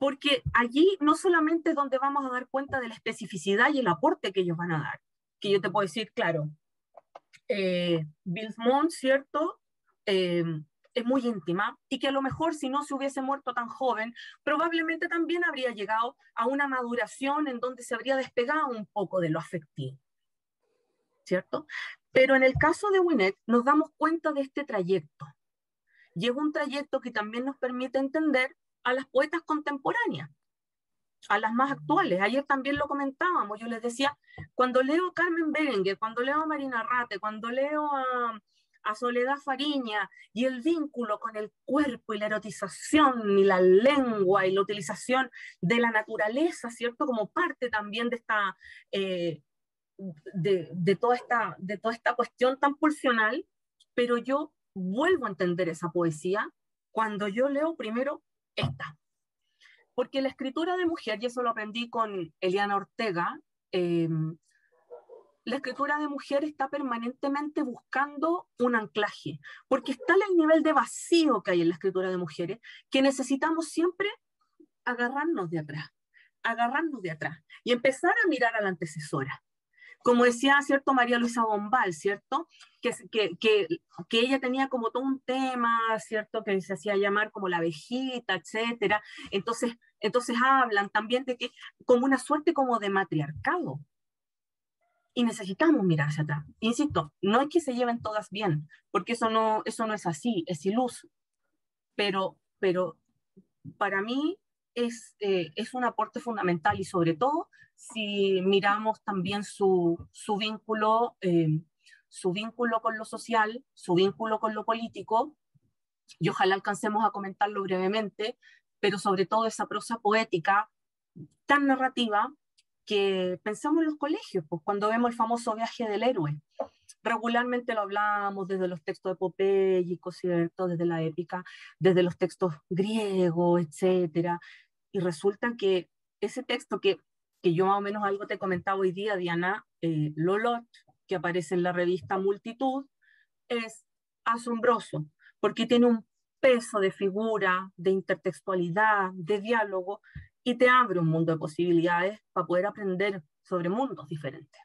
Porque allí no solamente es donde vamos a dar cuenta de la especificidad y el aporte que ellos van a dar, que yo te puedo decir, claro, eh, Bilsmont, ¿cierto? Eh, es muy íntima y que a lo mejor si no se hubiese muerto tan joven, probablemente también habría llegado a una maduración en donde se habría despegado un poco de lo afectivo. ¿Cierto? Pero en el caso de Winnet nos damos cuenta de este trayecto. Es un trayecto que también nos permite entender a las poetas contemporáneas, a las más actuales. Ayer también lo comentábamos, yo les decía, cuando leo a Carmen Berenguer, cuando leo a Marina Rate, cuando leo a, a Soledad Fariña y el vínculo con el cuerpo y la erotización y la lengua y la utilización de la naturaleza, ¿cierto? Como parte también de esta, eh, de, toda esta, de toda esta cuestión tan pulsional, pero yo vuelvo a entender esa poesía cuando yo leo primero Porque la escritura de mujer, y eso lo aprendí con Eliana Ortega, eh, la escritura de mujer está permanentemente buscando un anclaje, porque está el nivel de vacío que hay en la escritura de mujeres, que necesitamos siempre agarrarnos de atrás, agarrarnos de atrás y empezar a mirar a la antecesora. Como decía, ¿cierto? María Luisa Bombal, ¿cierto? Que, que, que, ella tenía como todo un tema, ¿cierto? Que se hacía llamar como la abejita, etcétera. Entonces, entonces hablan también de que como una suerte como de matriarcado, y necesitamos mirar hacia atrás. Insisto, no es que se lleven todas bien, porque eso no, eso no es así, es iluso. Pero, pero para mí es, eh, es un aporte fundamental y sobre todo si miramos también su, su vínculo, eh, su vínculo con lo social, su vínculo con lo político, y ojalá alcancemos a comentarlo brevemente, pero sobre todo esa prosa poética tan narrativa que pensamos en los colegios, pues cuando vemos el famoso viaje del héroe. Regularmente lo hablamos desde los textos epopélicos, ¿cierto? Desde la épica, desde los textos griegos, etcétera. Y resulta que ese texto que, que yo más o menos algo te comentaba hoy día, Diana, eh, Lolot, que aparece en la revista Multitud, es asombroso, porque tiene un peso de figura, de intertextualidad, de diálogo, y te abre un mundo de posibilidades para poder aprender sobre mundos diferentes.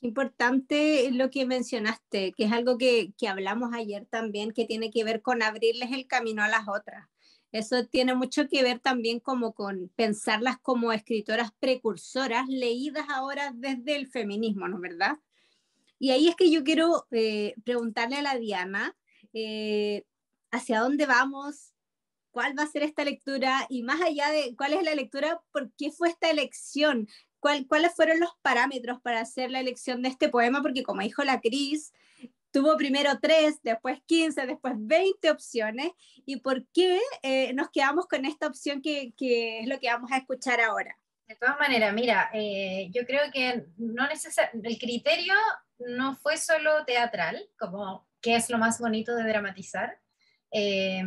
Importante lo que mencionaste, que es algo que, que, hablamos ayer también, que tiene que ver con abrirles el camino a las otras. Eso tiene mucho que ver también como con pensarlas como escritoras precursoras, leídas ahora desde el feminismo, ¿no es verdad? Y ahí es que yo quiero eh, preguntarle a la Diana, eh, ¿hacia dónde vamos? cuál va a ser esta lectura y más allá de cuál es la lectura, por qué fue esta elección, ¿Cuál, cuáles fueron los parámetros para hacer la elección de este poema, porque como dijo la Cris, tuvo primero tres, después 15, después 20 opciones, y por qué eh, nos quedamos con esta opción que, que, es lo que vamos a escuchar ahora. De todas maneras, mira, eh, yo creo que no el criterio no fue solo teatral, como que es lo más bonito de dramatizar, eh,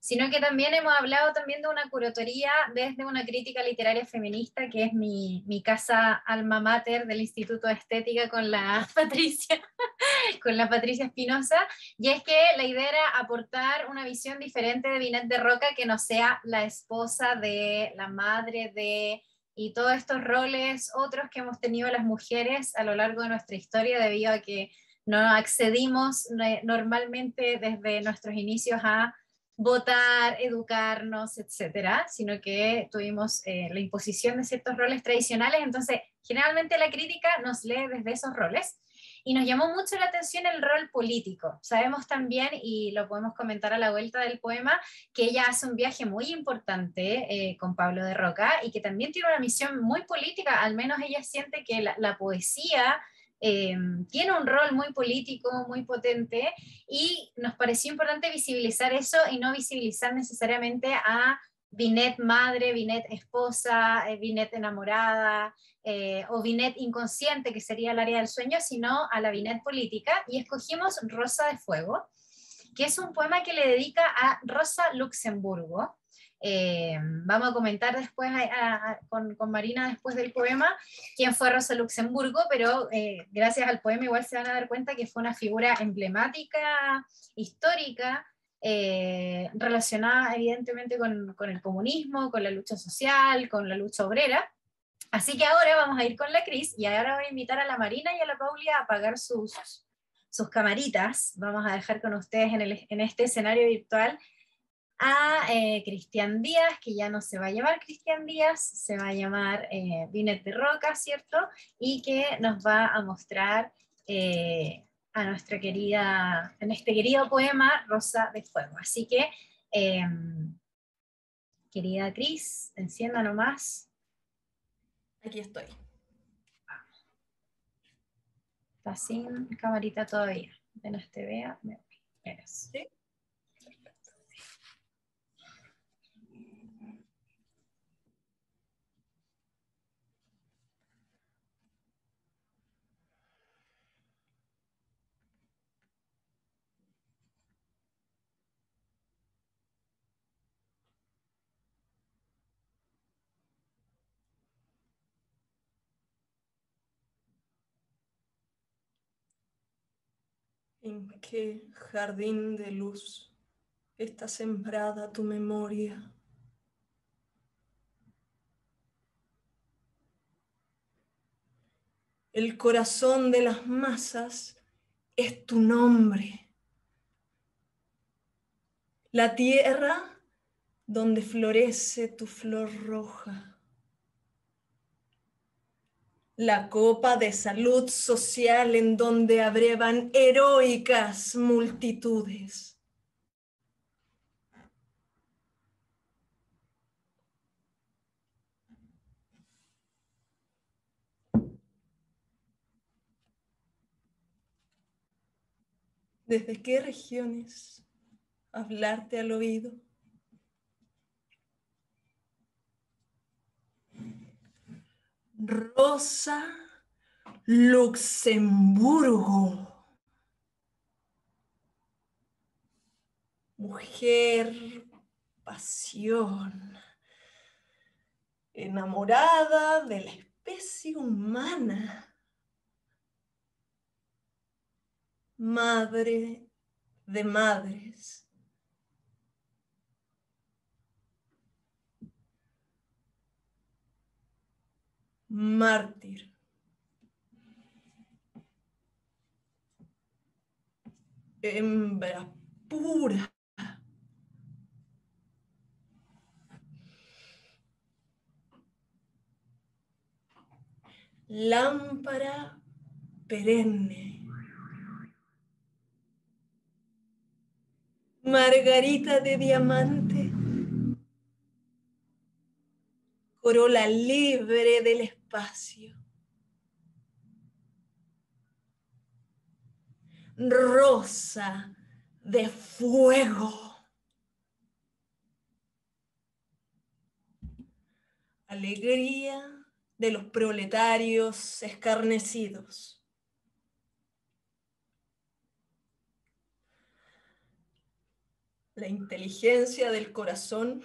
sino que también hemos hablado también de una curatoría desde una crítica literaria feminista, que es mi, mi casa alma mater del Instituto de Estética con la Patricia, con la Patricia Espinosa, y es que la idea era aportar una visión diferente de Binet de Roca que no sea la esposa de, la madre de, y todos estos roles otros que hemos tenido las mujeres a lo largo de nuestra historia debido a que no accedimos normalmente desde nuestros inicios a votar, educarnos, etcétera, sino que tuvimos eh, la imposición de ciertos roles tradicionales. Entonces, generalmente la crítica nos lee desde esos roles y nos llamó mucho la atención el rol político. Sabemos también, y lo podemos comentar a la vuelta del poema, que ella hace un viaje muy importante eh, con Pablo de Roca y que también tiene una misión muy política, al menos ella siente que la poesía eh, tiene un rol muy político, muy potente, y nos pareció importante visibilizar eso y no visibilizar necesariamente a Binet madre, Binet esposa, eh, Binet enamorada eh, o Binet inconsciente, que sería el área del sueño, sino a la Binet política, y escogimos Rosa de Fuego, que es un poema que le dedica a Rosa Luxemburgo, eh, vamos a comentar después con, Marina después del poema quién fue Rosa Luxemburgo, pero eh, gracias al poema igual se van a dar cuenta que fue una figura emblemática, histórica, eh, relacionada evidentemente con, el comunismo, con la lucha social, con la lucha obrera. Así que ahora vamos a ir con la Cris y ahora voy a invitar a la Marina y a la Paulia a apagar sus, sus camaritas. Vamos a dejar con ustedes en este escenario virtual a eh, Cristian Díaz, que ya no se va a llamar Cristian Díaz, se va a llamar eh, Binet de Roca, ¿cierto? Y que nos va a mostrar eh, a nuestra querida, en este querido poema, Rosa de Fuego. Así que, em, querida Cris, encienda nomás. Aquí estoy. Está sin camarita todavía. Apenas te vea, me voy. ¿Sí? ¿En qué jardín de luz está sembrada tu memoria? El corazón de las masas es tu nombre. La tierra donde florece tu flor roja la copa de salud social en donde abrevan heroicas multitudes. ¿Desde qué regiones hablarte al oído? Rosa Luxemburgo. Mujer, pasión, enamorada de la especie humana, madre de madres. Mártir. Hembra pura. Lámpara perenne. Margarita de diamante. Corola libre del espacio Rosa de fuego. Alegría de los proletarios escarnecidos. La inteligencia del corazón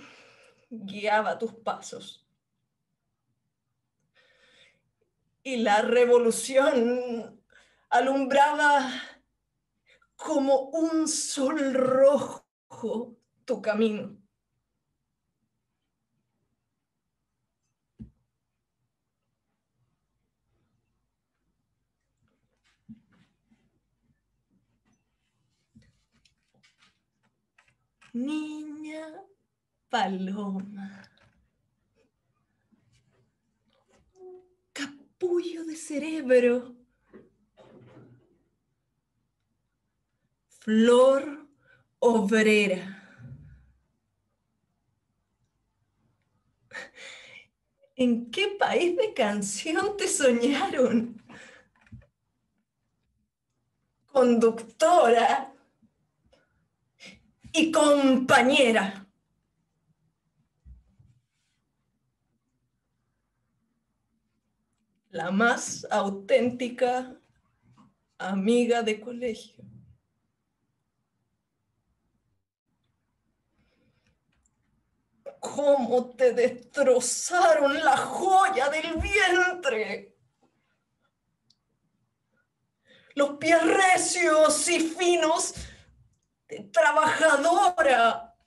guiaba tus pasos. Y la revolución alumbraba como un sol rojo tu camino. Niña paloma. Capullo de cerebro. Flor obrera. ¿En qué país de canción te soñaron? Conductora y compañera. La más auténtica amiga de colegio. ¿Cómo te destrozaron la joya del vientre? Los pies recios y finos trabajadora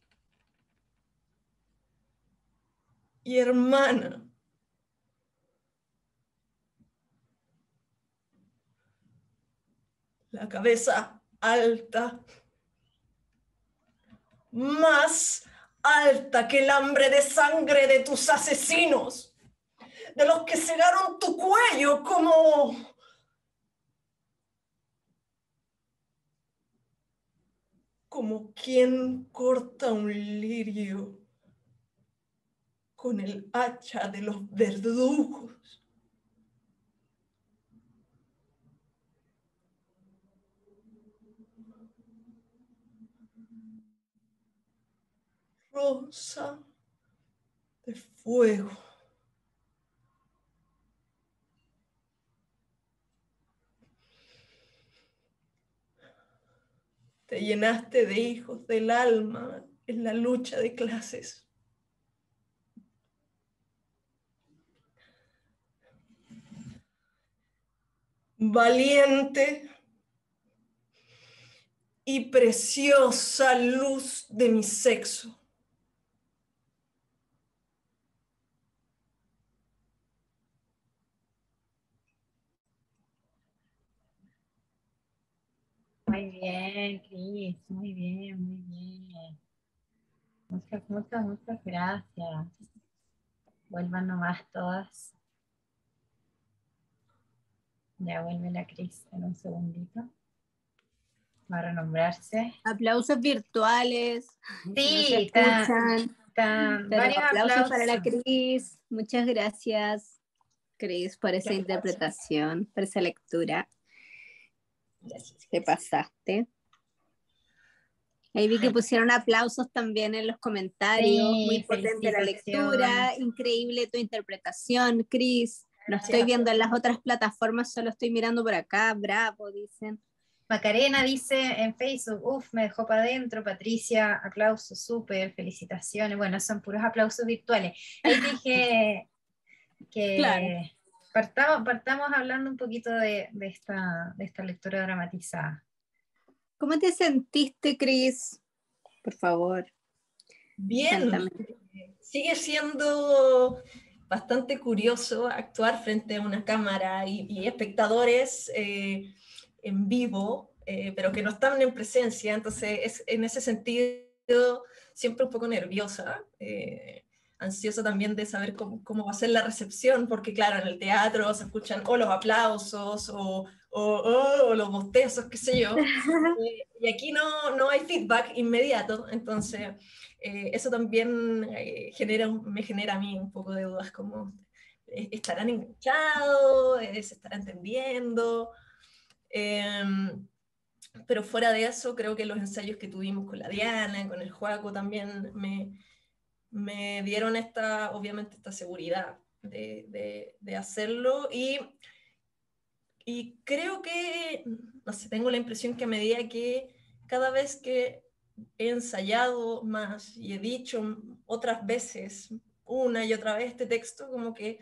y hermana. La cabeza alta, más alta que el hambre de sangre de tus asesinos, de los que cegaron tu cuello como como quien corta un lirio con el hacha de los verdugos. Rosa de fuego. Te llenaste de hijos del alma en la lucha de clases. Valiente y preciosa luz de mi sexo. Muy bien, Cris, muy bien, muy bien. Muchas, muchas, muchas gracias. Vuelvan nomás todas. Ya vuelve la Cris en un segundito. Va a renombrarse. Aplausos virtuales. Sí, están, varios aplausos, para la Cris. Muchas gracias, Cris, por esa interpretación, por esa lectura. Te pasaste. Ahí vi que pusieron aplausos también en los comentarios. Muy potente la lectura, increíble tu interpretación, Cris. No estoy viendo en las otras plataformas, solo estoy mirando por acá. Bravo, dicen. Macarena dice en Facebook, uff, me dejó para adentro. Patricia, aplausos, súper, felicitaciones. Bueno, son puros aplausos virtuales. Ahí dije que partamos, partamos hablando un poquito de, esta, de esta lectura dramatizada. ¿Cómo te sentiste, Cris? Por favor. Bien. Sigue siendo bastante curioso actuar frente a una cámara y, espectadores eh, en vivo, eh, pero que no están en presencia. Entonces, es, en ese sentido, siempre un poco nerviosa. Eh, ansiosa también de saber cómo, cómo, va a ser la recepción, porque claro, en el teatro se escuchan o los aplausos o, o, los bostezos, qué sé yo, eh, y aquí no, no hay feedback inmediato, entonces eh, eso también eh, genera, me genera a mí un poco de dudas, como estarán enganchados, se estará entendiendo. Em, pero fuera de eso, creo que los ensayos que tuvimos con la Diana, con el Juaco también me, me dieron esta, obviamente, esta seguridad. de, de, hacerlo y, y creo que, no sé, tengo la impresión que a medida que cada vez que he ensayado más y he dicho otras veces, una y otra vez este texto, como que,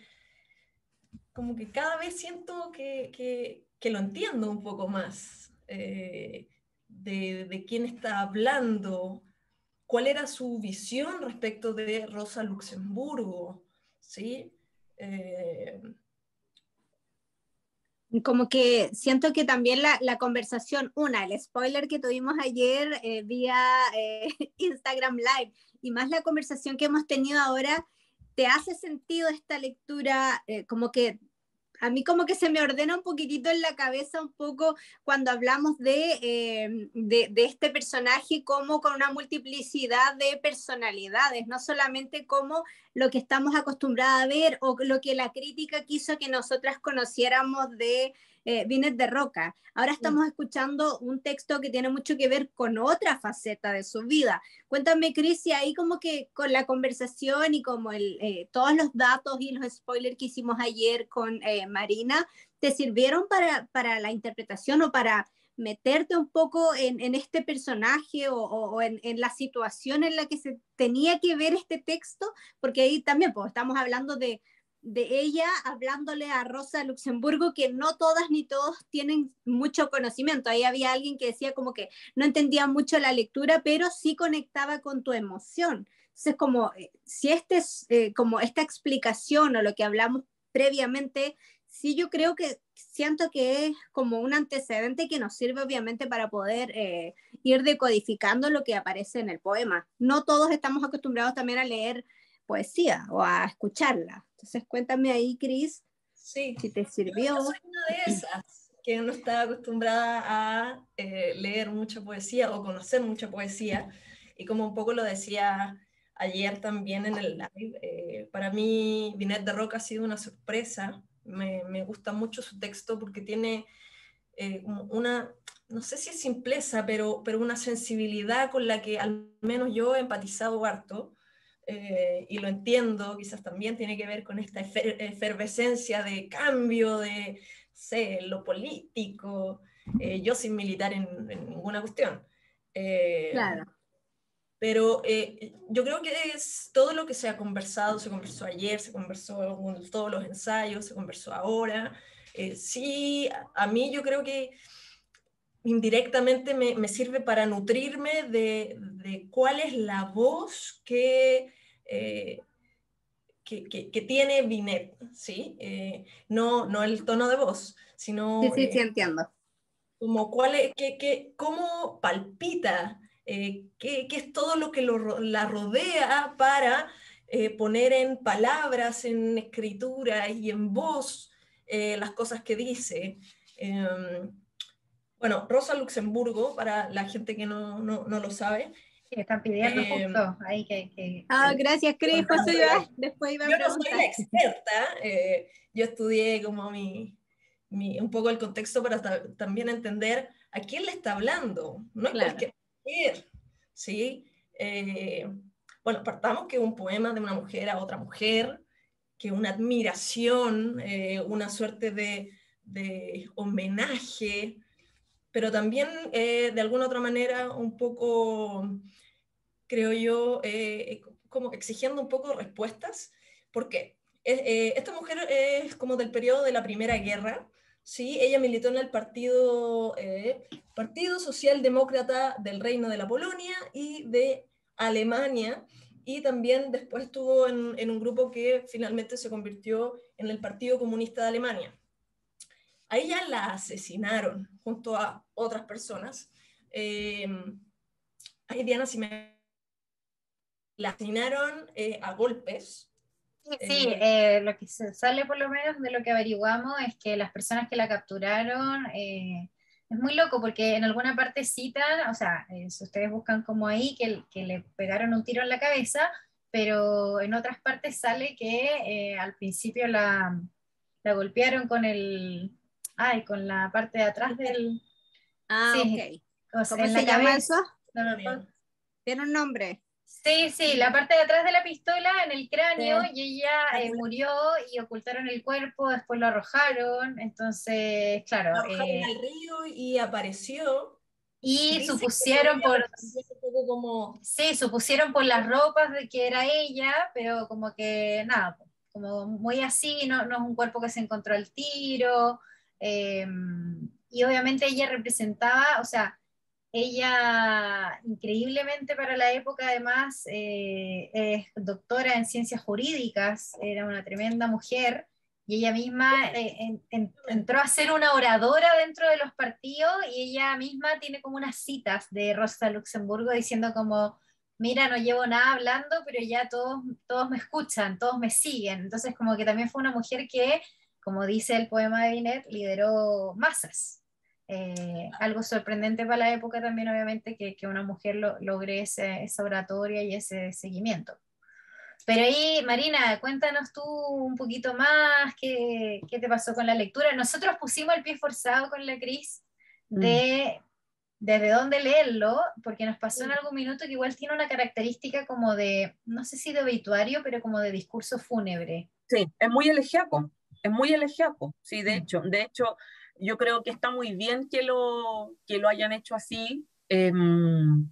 como que cada vez siento que, que, que lo entiendo un poco más, eh, de, de, quién está hablando, cuál era su visión respecto de Rosa Luxemburgo, ¿sí? Eh, como que siento que también la, la, conversación, una, el spoiler que tuvimos ayer eh, vía eh, Instagram Live y más la conversación que hemos tenido ahora, ¿te hace sentido esta lectura? Eh, como que a mí como que se me ordena un poquitito en la cabeza un poco cuando hablamos de, eh, de, de, este personaje como con una multiplicidad de personalidades, no solamente como lo que estamos acostumbrados a ver o lo que la crítica quiso que nosotras conociéramos de eh, de Roca. Ahora estamos escuchando un texto que tiene mucho que ver con otra faceta de su vida. Cuéntame, Cris, y ahí como que con la conversación y como el, eh, todos los datos y los spoilers que hicimos ayer con eh, Marina, ¿te sirvieron para, para la interpretación o para meterte un poco en, en este personaje o, o en, en, la situación en la que se tenía que ver este texto, porque ahí también pues, estamos hablando de, de ella hablándole a Rosa Luxemburgo que no todas ni todos tienen mucho conocimiento. Ahí había alguien que decía como que no entendía mucho la lectura, pero sí conectaba con tu emoción. Entonces, como eh, si este es eh, como esta explicación o lo que hablamos previamente, sí yo creo que siento que es como un antecedente que nos sirve obviamente para poder eh, ir decodificando lo que aparece en el poema. No todos estamos acostumbrados también a leer poesía o a escucharla. Entonces cuéntame ahí, Cris, sí. si te sirvió. Yo soy una de esas que no estaba acostumbrada a eh, leer mucha poesía o conocer mucha poesía. Y como un poco lo decía ayer también en el live, eh, para mí Binet de Roca ha sido una sorpresa. Me, me gusta mucho su texto porque tiene eh, una, no sé si es simpleza, pero, pero una sensibilidad con la que al menos yo he empatizado harto. Eh, y lo entiendo, quizás también tiene que ver con esta efervescencia de cambio, de sé, lo político, eh, yo sin militar en, en ninguna cuestión. Eh, claro. Pero eh, yo creo que es todo lo que se ha conversado, se conversó ayer, se conversó con todos los ensayos, se conversó ahora. Eh, sí, a mí yo creo que indirectamente me, me sirve para nutrirme de, de, cuál es la voz que eh, que, que, que, tiene Binet, ¿sí? Eh, no, no el tono de voz, sino... Sí, sí, sí, entiendo. Como cuál es, que, que, cómo palpita, eh, qué, qué, es todo lo que lo, la rodea para eh, poner en palabras, en escritura y en voz las cosas que dice. Em, bueno, Rosa Luxemburgo, para la gente que no, no, no lo sabe, están pidiendo eh, justo ahí que... que ah, gracias, Cris. José iba, después iba a yo no soy la experta, eh, yo estudié como mi, mi, un poco el contexto para también entender a quién le está hablando. No es claro. cualquier mujer, ¿sí? Eh, bueno, partamos que un poema de una mujer a otra mujer, que una admiración, eh, una suerte de, de homenaje, pero también eh, de alguna otra manera un poco creo yo, eh, como exigiendo un poco respuestas. ¿Por qué? Eh, esta mujer es como del periodo de la Primera Guerra, ¿sí? Ella militó en el Partido, eh, Partido Socialdemócrata del Reino de la Polonia y de Alemania, y también después estuvo en, en, un grupo que finalmente se convirtió en el Partido Comunista de Alemania. A ella la asesinaron junto a otras personas. Eh, Diana, si me la asesinaron eh, a golpes. Sí, sí eh, eh, lo que se sale por lo menos de lo que averiguamos es que las personas que la capturaron, eh, es muy loco porque en alguna parte citan, o sea, si ustedes buscan como ahí, que, que, le pegaron un tiro en la cabeza, pero en otras partes sale que al principio la, la, golpearon con el, ay, con la parte de atrás del... Ah, sí, ok. O sea, ¿Cómo se llama cabeza, eso? No, no, no. Tiene un nombre. Sí, sí, la parte de atrás de la pistola en el cráneo y ella eh, murió y ocultaron el cuerpo, después lo arrojaron, entonces, claro. Lo arrojaron eh, al río y apareció. Y supusieron por... Como... Sí, supusieron por las ropas de que era ella, pero como que nada, como muy así, no, no es un cuerpo que se encontró al tiro. Em, y obviamente ella representaba, o sea, ella, increíblemente para la época, además, eh, es doctora en ciencias jurídicas, era una tremenda mujer, y ella misma eh, entró a ser una oradora dentro de los partidos, y ella misma tiene como unas citas de Rosa Luxemburgo diciendo como, mira, no llevo nada hablando, pero ya todos, todos me escuchan, todos me siguen. Entonces, como que también fue una mujer que, como dice el poema de Binet, lideró masas. Eh, algo sorprendente para la época también, obviamente, que, que una mujer lo, logre ese, esa oratoria y ese seguimiento. Pero ahí, Marina, cuéntanos tú un poquito más qué, qué te pasó con la lectura. Nosotros pusimos el pie forzado con la Cris de mm. desde dónde leerlo, porque nos pasó en algún minuto que igual tiene una característica como de, no sé si de obituario, pero como de discurso fúnebre. Sí, es muy elegiaco, es muy elegiaco, sí, de mm. hecho, de hecho, yo creo que está muy bien que lo, que lo hayan hecho así. Em,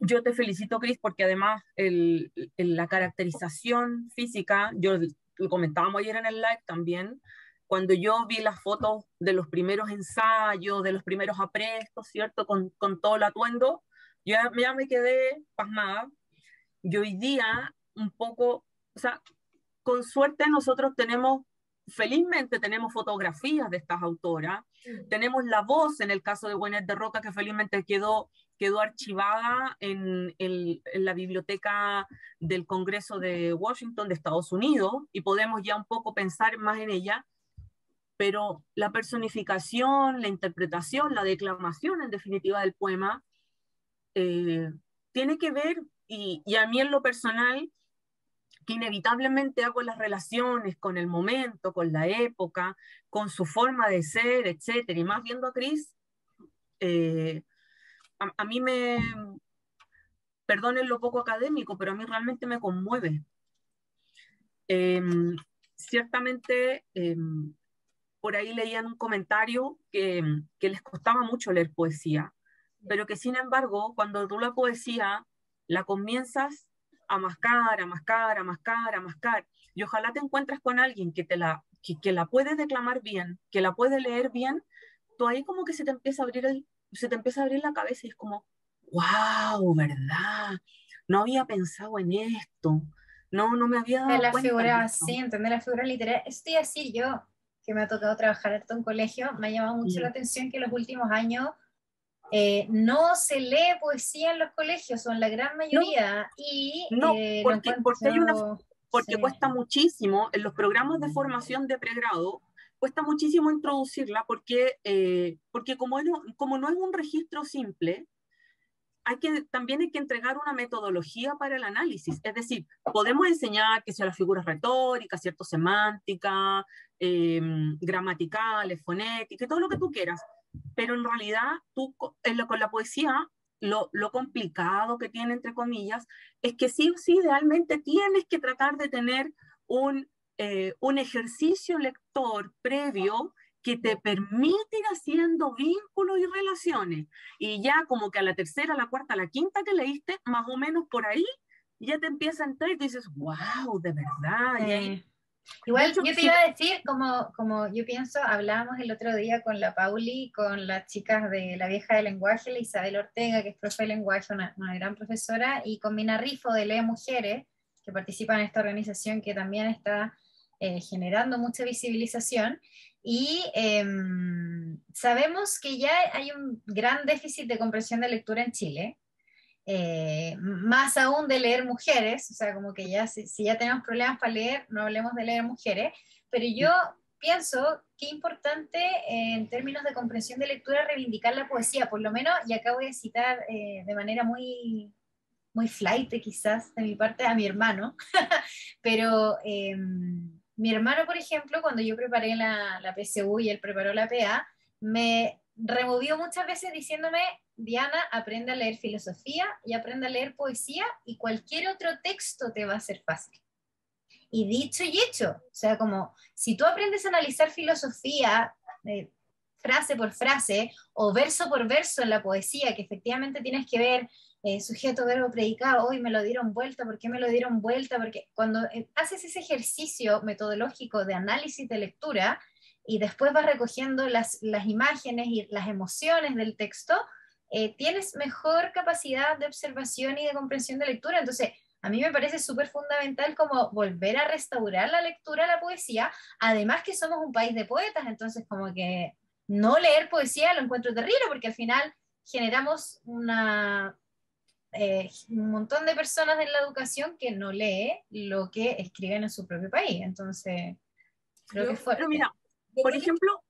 yo te felicito, Cris, porque además el, la caracterización física, yo lo comentábamos ayer en el live también, cuando yo vi las fotos de los primeros ensayos, de los primeros aprestos, ¿cierto? Con, con todo el atuendo, yo ya, ya me quedé pasmada. Y hoy día, un poco, o sea, con suerte nosotros tenemos felizmente tenemos fotografías de estas autoras, tenemos la voz en el caso de Gwyneth de Roca que felizmente quedó, quedó archivada en, en, la biblioteca del Congreso de Washington de Estados Unidos y podemos ya un poco pensar más en ella, pero la personificación, la interpretación, la declamación en definitiva del poema eh, tiene que ver, y, y a mí en lo personal, que inevitablemente hago las relaciones con el momento, con la época, con su forma de ser, etc. Y más viendo a Cris, eh, a, mí me, perdonen lo poco académico, pero a mí realmente me conmueve. Em, ciertamente, em, por ahí leían un comentario que, que les costaba mucho leer poesía, pero que sin embargo, cuando tú la poesía la comienzas a mascar, a mascar, a mascar, a mascar. Y ojalá te encuentres con alguien que, te la, que, la puede declamar bien, que la puede leer bien, tú ahí como que se te empieza a abrir, el, se te empieza a abrir la cabeza y es como, wow, ¿verdad? No había pensado en esto. No, no me había dado la figura, sí, entender la figura literaria. Estoy así yo, que me ha tocado trabajar en un colegio, me ha llamado mucho la atención que en los últimos años eh, no se lee poesía en los colegios, o en la gran mayoría. y, no eh, porque, porque, cuesta muchísimo, en los programas de formación de pregrado, cuesta muchísimo introducirla porque, eh, porque como, como no es un registro simple, hay que, también hay que entregar una metodología para el análisis. Es decir, podemos enseñar que sea las figuras retóricas, cierto, semántica, gramaticales, fonética, todo lo que tú quieras pero en realidad tú con la poesía lo, lo, complicado que tiene, entre comillas, es que sí o sí idealmente tienes que tratar de tener un, eh, un ejercicio lector previo que te permite ir haciendo vínculos y relaciones. Y ya como que a la tercera, a la cuarta, a la quinta que leíste, más o menos por ahí, ya te empieza a entrar y dices, wow, de verdad. Igual yo te iba a decir, como, como yo pienso, hablábamos el otro día con la Pauli, con las chicas de la vieja de lenguaje, la Isabel Ortega, que es profe de lenguaje, una, gran profesora, y con Mina Rifo de Lee Mujeres, que participa en esta organización que también está eh, generando mucha visibilización. Y em, sabemos que ya hay un gran déficit de comprensión de lectura en Chile. Eh, más aún de leer mujeres, o sea, como que ya si, ya tenemos problemas para leer, no hablemos de leer mujeres, pero yo pienso que importante eh, en términos de comprensión de lectura reivindicar la poesía, por lo menos, y acabo de citar eh, de manera muy, muy flight quizás de mi parte a mi hermano, pero em, mi hermano, por ejemplo, cuando yo preparé la, la PSU y él preparó la PA, me removió muchas veces diciéndome Diana, aprende a leer filosofía y aprende a leer poesía y cualquier otro texto te va a ser fácil. Y dicho y hecho, o sea, como si tú aprendes a analizar filosofía eh, frase por frase o verso por verso en la poesía, que efectivamente tienes que ver eh, sujeto, verbo, predicado, hoy me lo dieron vuelta, ¿por qué me lo dieron vuelta? Porque cuando eh, haces ese ejercicio metodológico de análisis de lectura y después vas recogiendo las, las imágenes y las emociones del texto, eh, tienes mejor capacidad de observación y de comprensión de lectura. Entonces, a mí me parece súper fundamental como volver a restaurar la lectura, la poesía, además que somos un país de poetas, entonces como que no leer poesía lo encuentro terrible porque al final generamos una, eh, un montón de personas en la educación que no lee lo que escriben en su propio país. Entonces, creo que fue. Pero mira, por ejemplo,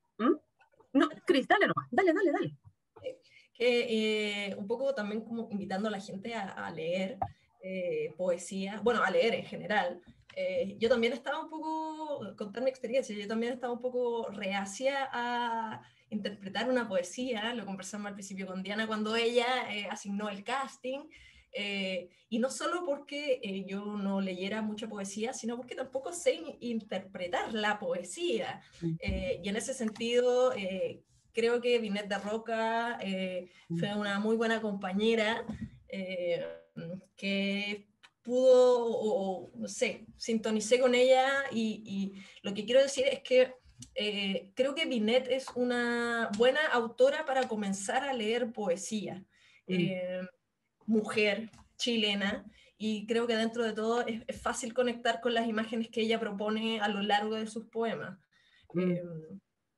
no, Cris, dale nomás, dale, dale, dale. Que eh, un poco también como invitando a la gente a, leer eh, poesía, bueno, a leer en general. yo también estaba un poco, contar mi experiencia, yo también estaba un poco reacia a interpretar una poesía, lo conversamos al principio con Diana cuando ella eh, asignó el casting, eh, y no solo porque eh, yo no leyera mucha poesía, sino porque tampoco sé interpretar la poesía. y en ese sentido, creo que Vinet de Roca fue una muy buena compañera que pudo, o, no sé, sintonicé con ella y, y lo que quiero decir es que eh, creo que Binet es una buena autora para comenzar a leer poesía. Mm. Eh, mujer chilena, y creo que dentro de todo es, fácil conectar con las imágenes que ella propone a lo largo de sus poemas. Mm. Eh,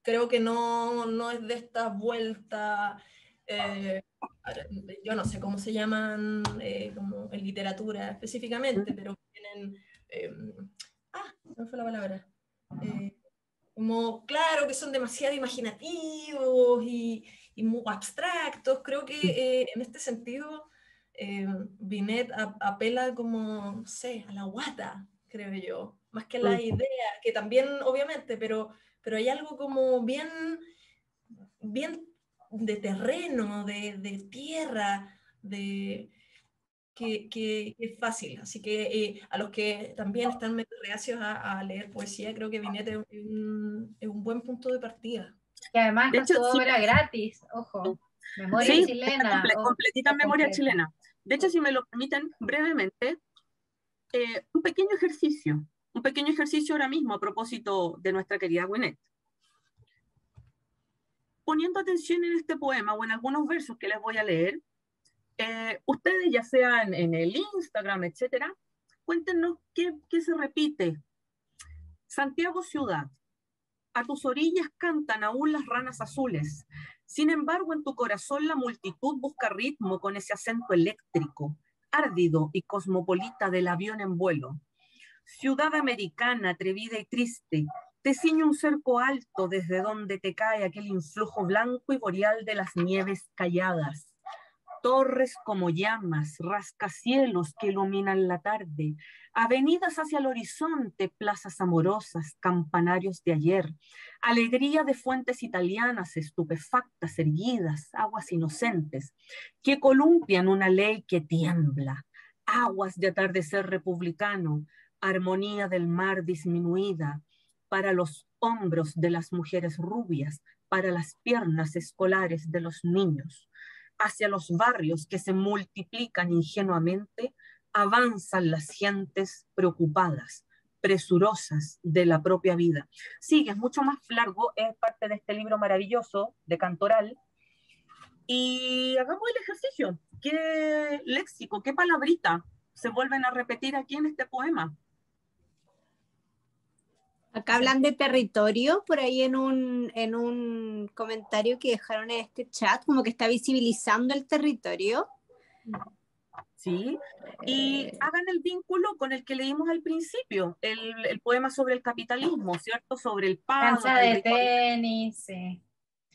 creo que no, no, es de esta vuelta, yo no sé cómo se llaman como en literatura específicamente, pero tienen... ah, no fue la palabra como, claro, que son demasiado imaginativos y, muy abstractos. Creo que eh, en este sentido, eh, Binet apela como, no sé, a la guata, creo yo, más que a la idea, que también, obviamente, pero, pero hay algo como bien, bien de terreno, de, de tierra, de, que, es fácil. Así que eh, a los que también están medio reacios a, leer poesía, creo que Viñete es un, es un, buen punto de partida. Y además de hecho, obra gratis, ojo. Memoria chilena. completita memoria chilena. De hecho, si me lo permiten brevemente, eh, un pequeño ejercicio, un pequeño ejercicio ahora mismo a propósito de nuestra querida Gwinnett. Poniendo atención en este poema o en algunos versos que les voy a leer, eh, ustedes, ya sean en el Instagram, etcétera, cuéntenos qué, qué se repite. Santiago Ciudad, a tus orillas cantan aún las ranas azules. Sin embargo, en tu corazón la multitud busca ritmo con ese acento eléctrico, árdido y cosmopolita del avión en vuelo. Ciudad americana, atrevida y triste, te ciñe un cerco alto desde donde te cae aquel influjo blanco y boreal de las nieves calladas. Torres como llamas, rascacielos que iluminan la tarde, avenidas hacia el horizonte, plazas amorosas, campanarios de ayer, alegría de fuentes italianas estupefactas, erguidas, aguas inocentes, que columpian una ley que tiembla, aguas de atardecer republicano, armonía del mar disminuida, para los hombros de las mujeres rubias, para las piernas escolares de los niños hacia los barrios que se multiplican ingenuamente, avanzan las gentes preocupadas, presurosas de la propia vida. Sigue, es mucho más largo, es parte de este libro maravilloso de Cantoral. Y hagamos el ejercicio. ¿Qué léxico, qué palabrita se vuelven a repetir aquí en este poema? Acá hablan de territorio, por ahí en un, en un comentario que dejaron en este chat, como que está visibilizando el territorio. Sí, y eh. hagan el vínculo con el que leímos al principio, el, el poema sobre el capitalismo, ¿cierto? Sobre el pan. Cancha de tenis, sí.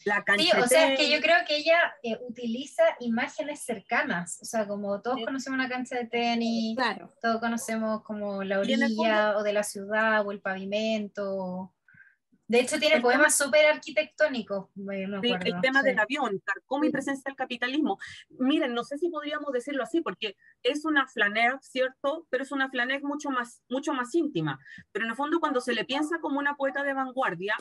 La sí, o sea, es que yo creo que ella eh, utiliza imágenes cercanas, o sea, como todos conocemos una cancha de tenis, claro. todos conocemos como la orilla o de la ciudad o el pavimento, De hecho, tiene poemas súper arquitectónicos. el tema del avión, Carcoma y presencia del capitalismo. Miren, no sé si podríamos decirlo así, porque es una flaner, ¿cierto? Pero es una flaner mucho más, mucho más íntima. Pero en el fondo, cuando se le piensa como una poeta de vanguardia,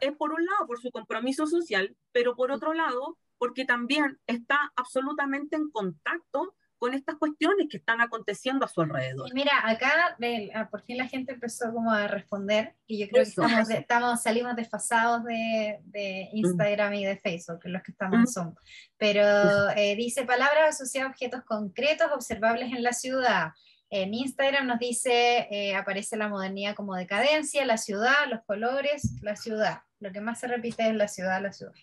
es por un lado por su compromiso social, pero por otro lado, porque también está absolutamente en contacto con estas cuestiones que están aconteciendo a su alrededor. mira, acá ah, por fin la gente empezó como a responder y yo creo que estamos, estamos, salimos desfasados de, de mm. Instagram y de Facebook, los que estamos en Zoom. Pero eh, dice palabras asociadas a objetos concretos observables en la ciudad. En Instagram nos dice, eh, aparece la modernidad como decadencia, la ciudad, los colores, la ciudad. Lo que más se repite es la ciudad, la ciudad.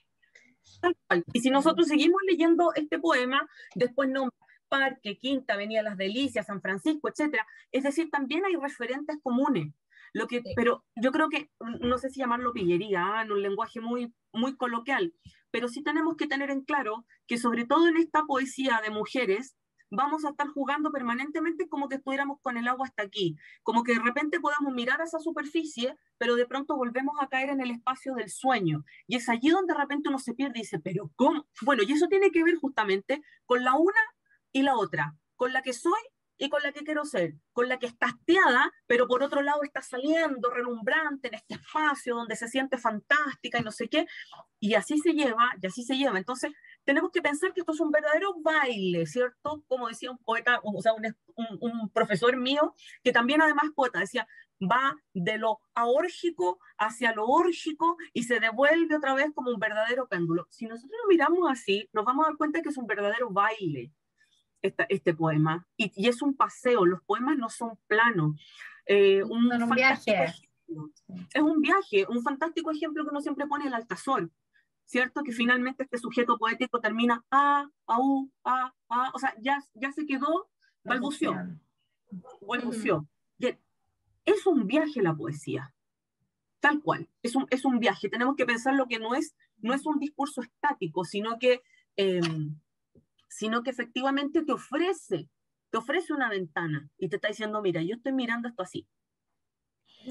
Y si nosotros seguimos leyendo este poema, después no Parque, Quinta, Avenida Las Delicias, San Francisco, etcétera. Es decir, también hay referentes comunes. Lo que, Pero yo creo que, no sé si llamarlo pillería, ¿ah? en un lenguaje muy, muy coloquial, pero sí tenemos que tener en claro que sobre todo en esta poesía de mujeres, vamos a estar jugando permanentemente como que estuviéramos con el agua hasta aquí, como que de repente podamos mirar a esa superficie, pero de pronto volvemos a caer en el espacio del sueño. Y es allí donde de repente uno se pierde y dice, pero ¿cómo? Bueno, y eso tiene que ver justamente con la una y la otra, con la que soy y con la que quiero ser, con la que está hastiada, pero por otro lado está saliendo relumbrante en este espacio donde se siente fantástica y no sé qué, y así se lleva, y así se lleva. Entonces, tenemos que pensar que esto es un verdadero baile, ¿cierto? Como decía un poeta, o sea, un, un, profesor mío, que también además poeta, decía, va de lo aórgico hacia lo órgico y se devuelve otra vez como un verdadero péndulo. Si nosotros lo miramos así, nos vamos a dar cuenta que es un verdadero baile este poema. Y, y, es un paseo, los poemas no son planos. Eh, un, viaje. Es un viaje, un fantástico ejemplo que uno siempre pone el altazor, ¿cierto? Que finalmente este sujeto poético termina a, a, u, a, a, o sea, ya, ya se quedó, balbució, balbució. Es un viaje la poesía, tal cual, es un, es un viaje. Tenemos que pensar lo que no es, no es un discurso estático, sino que em, sino que efectivamente te ofrece, te ofrece una ventana y te está diciendo, mira, yo estoy mirando esto así.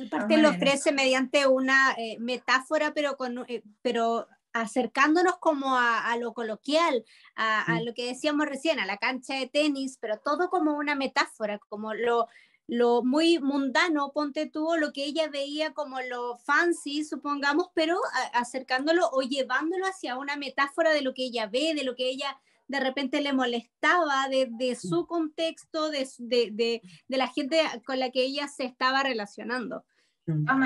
Aparte lo ofrece mediante una eh, metáfora, pero, con, eh, pero acercándonos como a, lo coloquial, a, a, lo que decíamos recién, a la cancha de tenis, pero todo como una metáfora, como lo, lo muy mundano, ponte tú, lo que ella veía como lo fancy, supongamos, pero acercándolo o llevándolo hacia una metáfora de lo que ella ve, de lo que ella de repente le molestaba de, de su contexto, de, de, de, la gente con la que ella se estaba relacionando.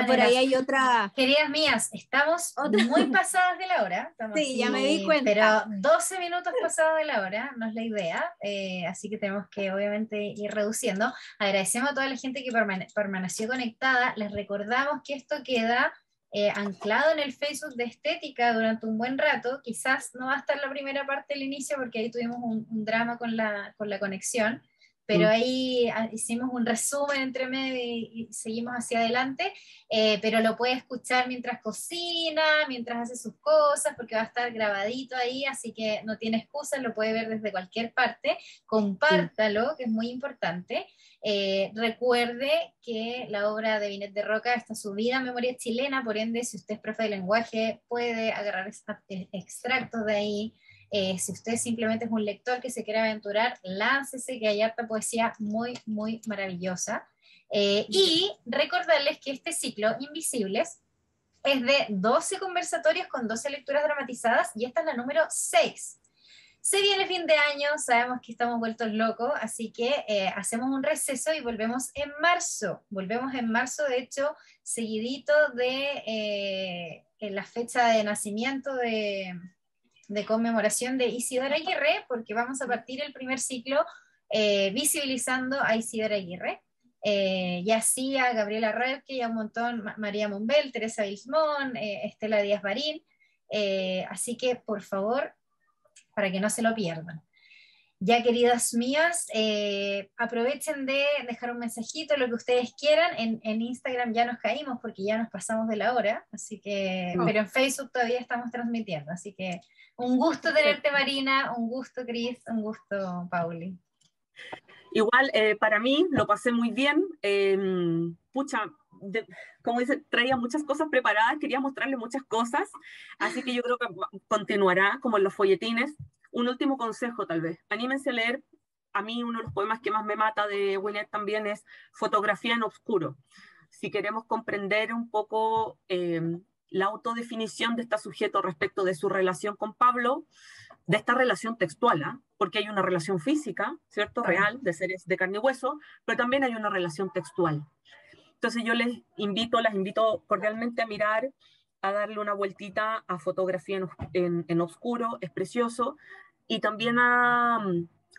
Por ahí hay otra. Queridas mías, estamos muy pasadas de la hora. sí, ya me di cuenta. Pero 12 minutos pasados de la hora, no es la idea. Eh, así que tenemos que, obviamente, ir reduciendo. Agradecemos a toda la gente que permaneció conectada. Les recordamos que esto queda eh, anclado en el Facebook de estética durante un buen rato. Quizás no va a estar la primera parte del inicio porque ahí tuvimos un, drama con la, con la conexión, pero ahí ah, hicimos un resumen entre medio y, seguimos hacia adelante, eh, pero lo puede escuchar mientras cocina, mientras hace sus cosas, porque va a estar grabadito ahí, así que no tiene excusa, lo puede ver desde cualquier parte, compártalo, que es muy importante. Eh, recuerde que la obra de Binet de Roca está subida a memoria chilena, por ende, si usted es profe de lenguaje, puede agarrar eh, extractos de ahí. Eh, si usted simplemente es un lector que se quiere aventurar, láncese, que hay harta poesía muy, muy maravillosa. y recordarles que este ciclo, Invisibles, es de 12 conversatorios con 12 lecturas dramatizadas y esta es la número 6. Se viene fin de año, sabemos que estamos vueltos locos, así que eh, hacemos un receso y volvemos en marzo. Volvemos en marzo, de hecho, seguidito de eh, la fecha de nacimiento de, conmemoración de Isidora Aguirre, porque vamos a partir el primer ciclo eh, visibilizando a Isidora Aguirre. y así a Gabriela Reubke y a un montón, María Mumbel, Teresa Bismón, Estela Díaz Barín. así que, por favor, para que no se lo pierdan. Ya, queridas mías, eh, aprovechen de dejar un mensajito, lo que ustedes quieran. En, Instagram ya nos caímos porque ya nos pasamos de la hora, así que, pero en Facebook todavía estamos transmitiendo. Así que un gusto tenerte, Marina, un gusto, Cris, un gusto, Pauli. Igual, eh, para mí lo pasé muy bien. Em, pucha, como dice, traía muchas cosas preparadas, quería mostrarle muchas cosas, así que yo creo que continuará como en los folletines. Un último consejo tal vez, anímense a leer, a mí uno de los poemas que más me mata de Winnet también es Fotografía en Oscuro. Si queremos comprender un poco em, la autodefinición de este sujeto respecto de su relación con Pablo, de esta relación textual, ¿ah? porque hay una relación física, ¿cierto? Real, de seres de carne y hueso, pero también hay una relación textual. Entonces yo les invito, las invito cordialmente a mirar, a darle una vueltita a fotografía en, en, oscuro, es precioso, y también a,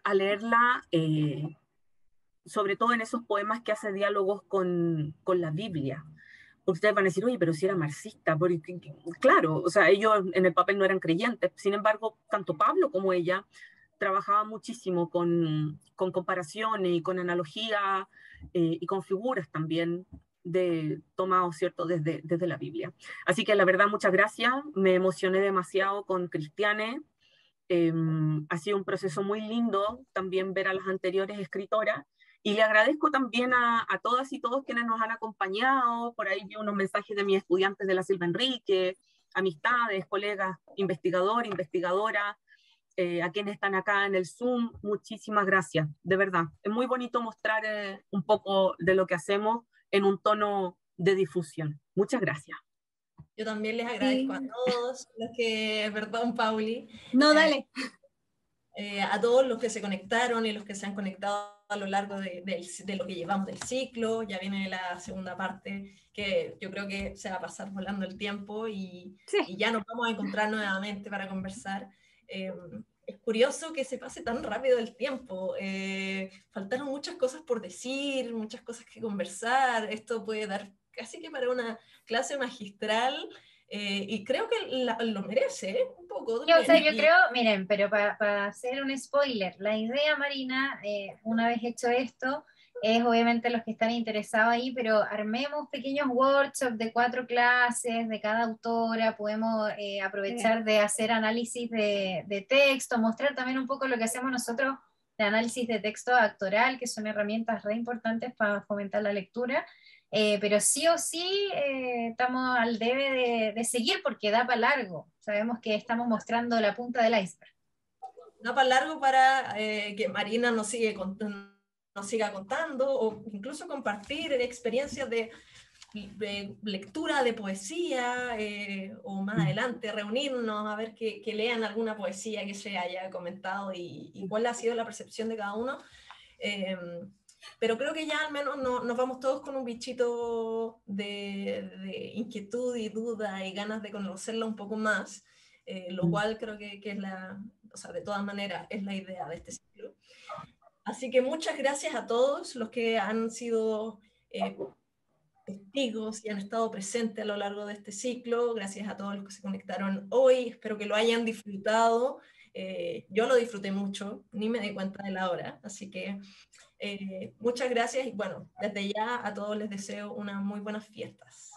a leerla, eh, sobre todo en esos poemas que hace diálogos con, con la Biblia. Ustedes van a decir, oye, pero si era marxista, claro, o sea, ellos en el papel no eran creyentes, sin embargo, tanto Pablo como ella trabajaban muchísimo con, con comparaciones y con analogía eh, y con figuras también de tomados, ¿cierto?, desde, desde la Biblia. Así que la verdad, muchas gracias. Me emocioné demasiado con Cristiane. Em, ha sido un proceso muy lindo también ver a las anteriores escritoras. Y le agradezco también a, a todas y todos quienes nos han acompañado. Por ahí vi unos mensajes de mis estudiantes de la Silva Enrique, amistades, colegas, investigadores, investigadoras, eh, a quienes están acá en el Zoom, muchísimas gracias, de verdad. Es muy bonito mostrar eh, un poco de lo que hacemos en un tono de difusión. Muchas gracias. Yo también les agradezco a todos los que, perdón, Pauli. No, eh, dale. a todos los que se conectaron y los que se han conectado a lo largo de, de, lo que llevamos del ciclo. Ya viene la segunda parte que yo creo que se va a pasar volando el tiempo y, y ya nos vamos a encontrar nuevamente para conversar. Em, es curioso que se pase tan rápido el tiempo. Eh, faltaron muchas cosas por decir, muchas cosas que conversar. Esto puede dar casi que para una clase magistral. Eh, y creo que lo merece ¿eh? un poco. Yo, o sea, yo creo, miren, pero para hacer un spoiler, la idea, Marina, una vez hecho esto, es obviamente los que están interesados ahí, pero armemos pequeños workshops de cuatro clases de cada autora, podemos eh, aprovechar de hacer análisis de, texto, mostrar también un poco lo que hacemos nosotros de análisis de texto actoral, que son herramientas re importantes para fomentar la lectura. Eh, pero sí o sí eh, estamos al debe de, de, seguir porque da para largo. Sabemos que estamos mostrando la punta del iceberg. Da para largo para que Marina nos sigue contando nos siga contando o incluso compartir experiencias de, lectura de poesía eh, o más mm. adelante reunirnos a ver que, lean alguna poesía que se haya comentado y, cuál ha sido la percepción de cada uno. Pero creo que ya al menos no, nos vamos todos con un bichito de, inquietud y duda y ganas de conocerla un poco más, eh, lo cual creo que, que, es la, o sea, de todas maneras es la idea de este ciclo. Así que muchas gracias a todos los que han sido eh, testigos y han estado presentes a lo largo de este ciclo. Gracias a todos los que se conectaron hoy. Espero que lo hayan disfrutado. Eh, yo lo disfruté mucho, ni me di cuenta de la hora. Así que eh, muchas gracias y bueno, desde ya a todos les deseo unas muy buenas fiestas.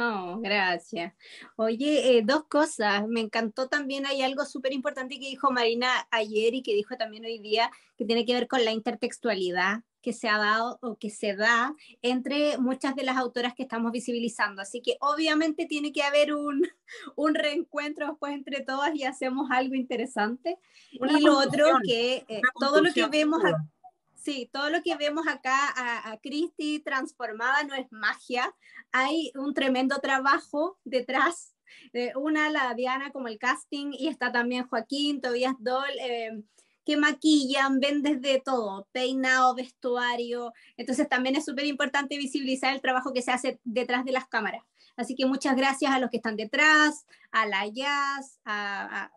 Oh, gracias. Oye, eh, dos cosas. Me encantó también, hay algo súper importante que dijo Marina ayer y que dijo también hoy día, que tiene que ver con la intertextualidad que se ha dado o que se da entre muchas de las autoras que estamos visibilizando. Así que obviamente tiene que haber un, un reencuentro después entre todas y hacemos algo interesante. y lo otro que eh, todo lo que vemos aquí Sí, todo lo que vemos acá a, a Cristi transformada no es magia. Hay un tremendo trabajo detrás. Eh, una, la Diana, como el casting, y está también Joaquín, Tobias Doll, eh, que maquillan, ven desde todo, peinado, vestuario. Entonces también es súper importante visibilizar el trabajo que se hace detrás de las cámaras. Así que muchas gracias a los que están detrás, a la Jazz, a,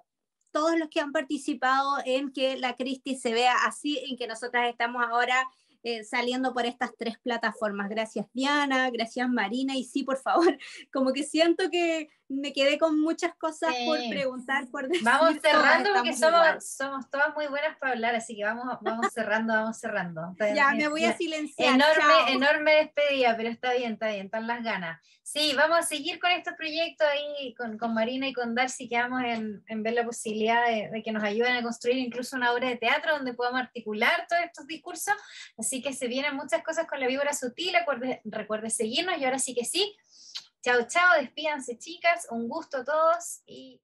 todos los que han participado en que la Cristi se vea así, en que nosotras estamos ahora eh, saliendo por estas tres plataformas. Gracias Diana, gracias Marina y sí, por favor, como que siento que me quedé con muchas cosas por preguntar, por decir. Vamos cerrando porque somos, somos todas muy buenas para hablar, así que vamos, vamos cerrando, vamos cerrando. ya, me voy a silenciar. Enorme, enorme despedida, pero está bien, está bien, están las ganas. Sí, vamos a seguir con estos proyectos ahí, con, con Marina y con Darcy, que vamos en, en ver la posibilidad de, de, que nos ayuden a construir incluso una obra de teatro donde podamos articular todos estos discursos. Así que se vienen muchas cosas con la víbora sutil, recuerde, seguirnos y ahora sí que sí. Chao, chao, despídanse chicas, un gusto a todos y